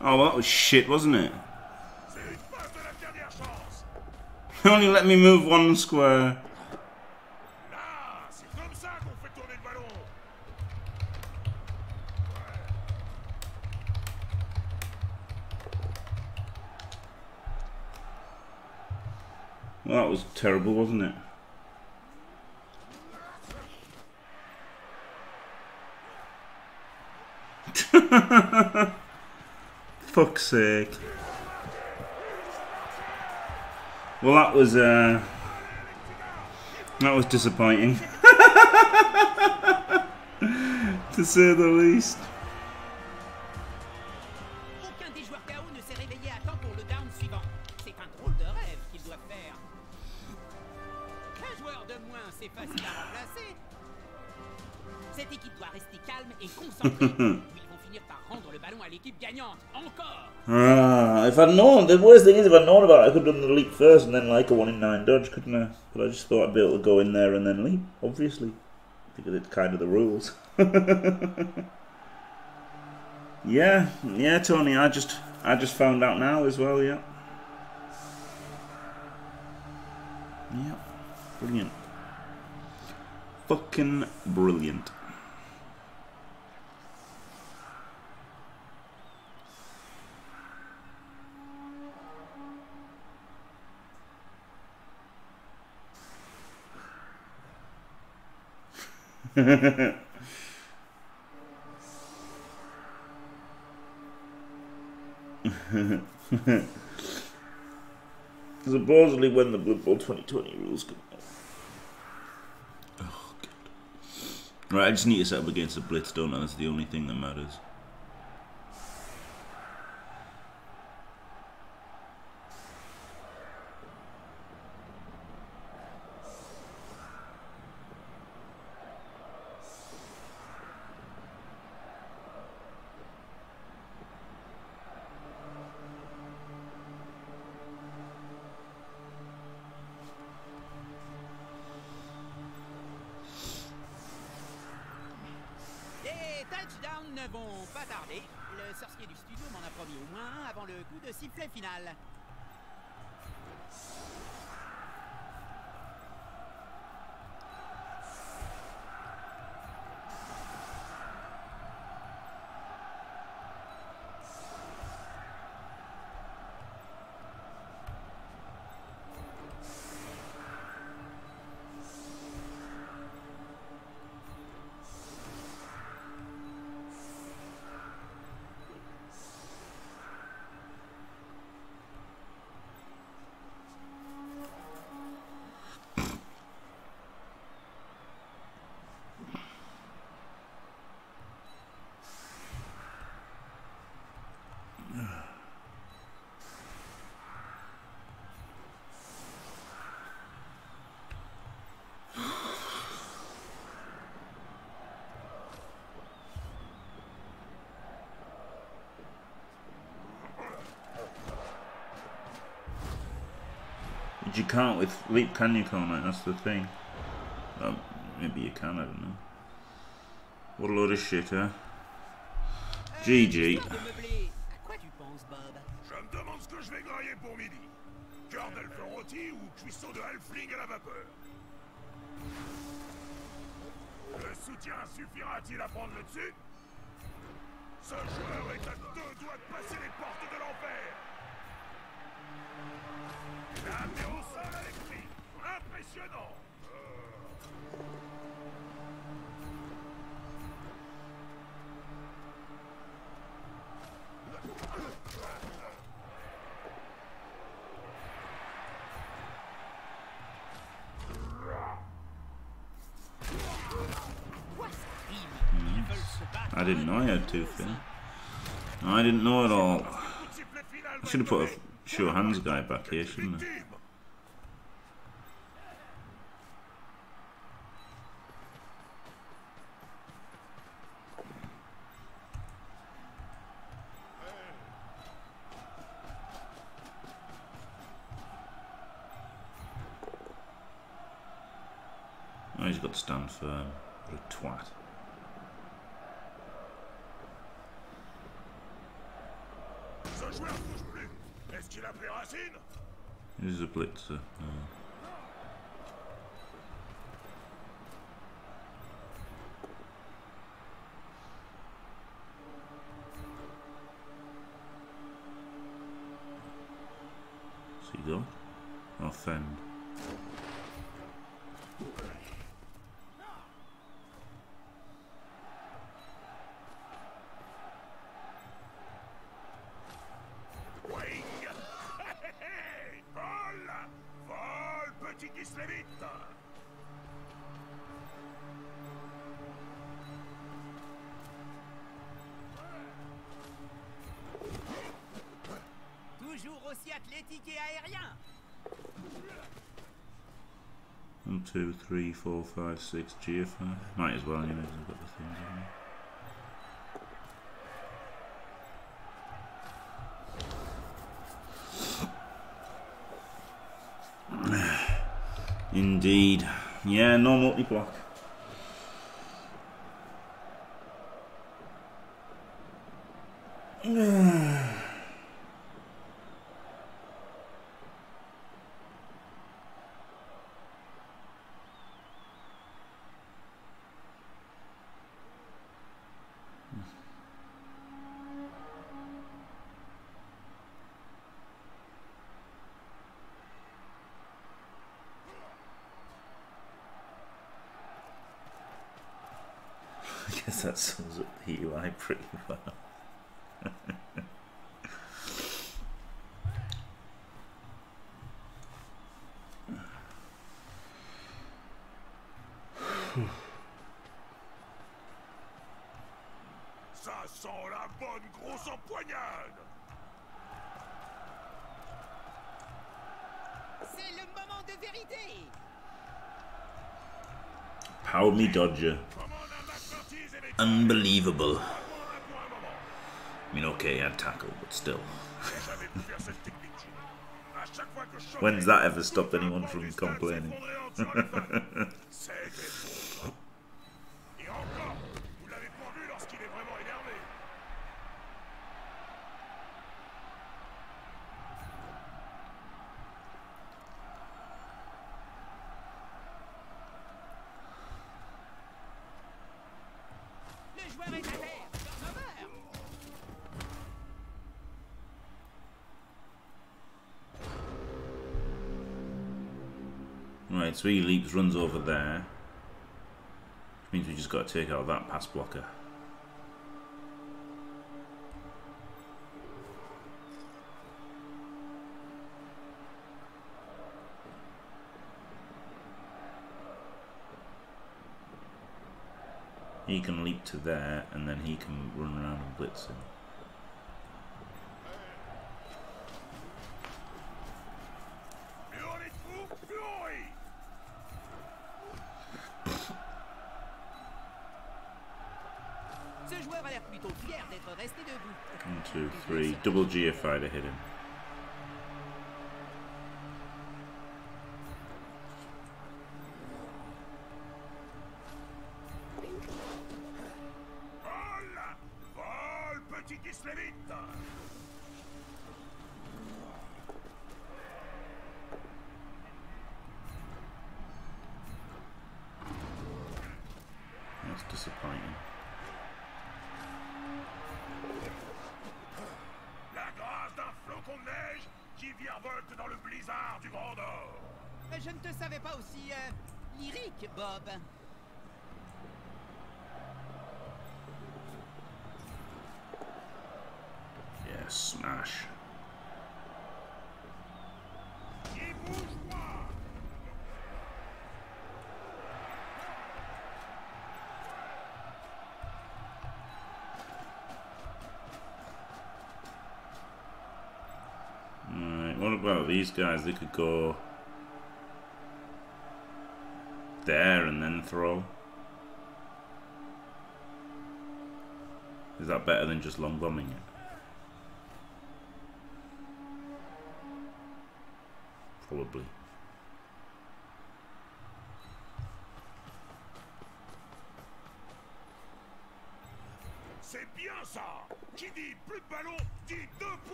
Oh, that was shit, wasn't it? Chance. Only let me move one square. Là, c'est comme ça qu'on fait tourner le ballon. Well, that was terrible, wasn't it? Fuck's sake. Well, that was uh, that was disappointing, to say the least. The worst thing is if I'd known about it, I could have done the leap first and then like a one in nine dodge, couldn't I? But I just thought I'd be able to go in there and then leap, obviously. Because it's kind of the rules. yeah, yeah, Tony, I just I just found out now as well, yeah. Yeah. Brilliant. Fucking brilliant. Supposedly when the Blood Bowl 2020 rules come out. Oh, God. Right, I just need to set up against the Blitz, don't I? That's the only thing that matters. Tlaxcala. Can't with leap, can you? That's the thing. Um, maybe you can, I don't know. What a load of shit, huh? GG. Histoire de meubler, à quoi tu penses, Bob? Je me demande ce que je vais grailler pour midi. Cœur d'elfe rôti ou cuisson de halfling à la vapeur Le soutien suffira-t-il à prendre le dessus? Ce joueur est à deux doigts de passer les portes de l'enfer I didn't know I had two fin. I didn't know at all. I should have put a sure hands guy back here, shouldn't I? Oh, he's got to stand firm. What a twat. Ce This is a blitzer. Oh. Seagull. Offend. Four, five, six, GFI. Might as well, anyways. I've got the things on. Indeed. Yeah, no multi block. I guess that sums up the UI pretty well. Ça sent la bonne grosse empoignade C'est le moment de vérité. Power me Dodger. Unbelievable. I mean, okay, I had tackle, but still. When's that ever stopped anyone from complaining? Right, so he leaps, runs over there. Which means we just got to take out that pass blocker. He can leap to there, and then he can run around and blitz him. Double GFI to hit him. These guys, they could go there and then throw. Is that better than just long bombing it? Probably.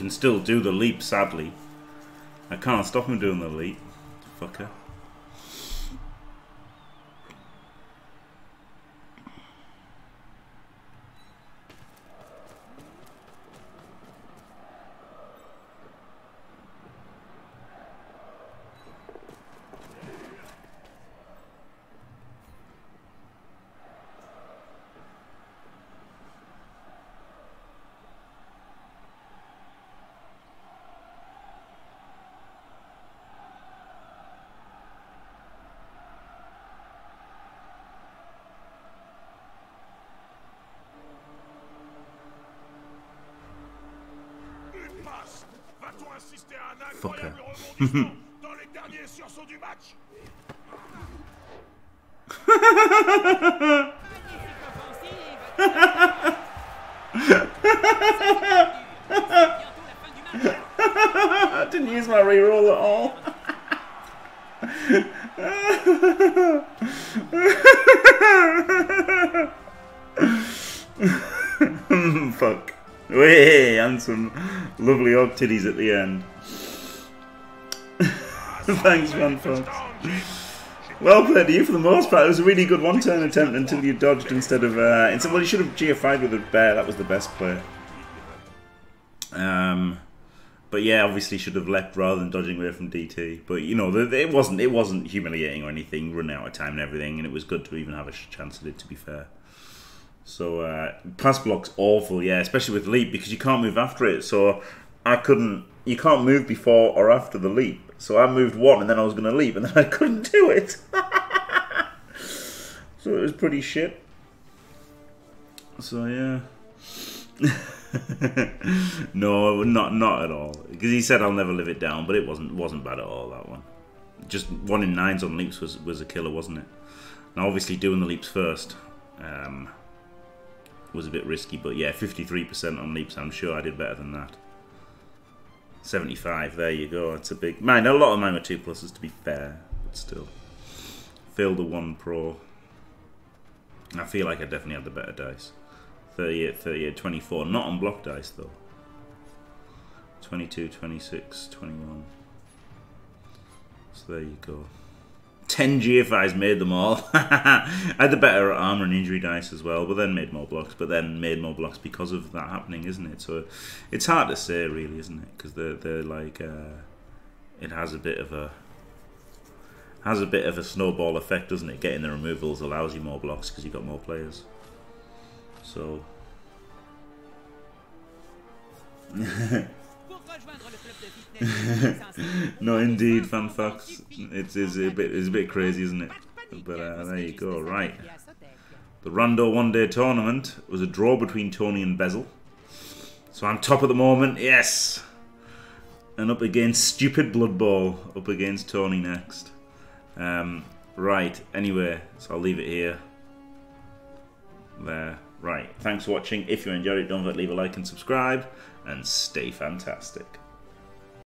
Can still do the leap, sadly. I can't stop him doing the leap. I didn't use my reroll at all. Fuck. Way and some lovely odd titties at the end. Thanks, man, folks. Well played to you for the most part. It was a really good one-turn attempt until you dodged instead of. Uh, instead, well, you should have GFI'd with a bear. That was the best play. Um, but yeah, obviously should have leapt rather than dodging away from DT. But you know, it wasn't it wasn't humiliating or anything. Running out of time and everything, and it was good to even have a chance at it. To be fair. So uh, pass block's awful, yeah, especially with leap because you can't move after it. So I couldn't. You can't move before or after the leap. So I moved one, and then I was going to leap, and then I couldn't do it. so it was pretty shit. So yeah. no, not not at all. Because he said I'll never live it down, but it wasn't wasn't bad at all. That one, just one in nines on leaps was was a killer, wasn't it? Now obviously doing the leaps first um, was a bit risky, but yeah, fifty three percent on leaps. I'm sure I did better than that. Seventy five. There you go. It's a big. Mine. A lot of mine were two pluses, to be fair, but still. Failed a one pro. I feel like I definitely had the better dice. 38, 38, 24. Not on block dice, though. 22, 26, 21. So there you go. 10 GFIs made them all. I had the better armor and injury dice as well, but then made more blocks. But then made more blocks because of that happening, isn't it? So it's hard to say, really, isn't it? Because they're, they're like. Uh, it has a bit of a has a bit of a snowball effect, doesn't it? Getting the removals allows you more blocks because you've got more players. So no, indeed, Fant Fox. It's, it's a bit it's a bit crazy, isn't it? But uh, there you go. Right, the Rando One Day Tournament was a draw between Tony and Bezel. So I'm top at the moment. Yes, and up against stupid Blood Bowl. Up against Tony next. Um, right. Anyway, so I'll leave it here. There. Right. Thanks for watching. If you enjoyed it, don't forget to leave a like and subscribe, and stay fantastic.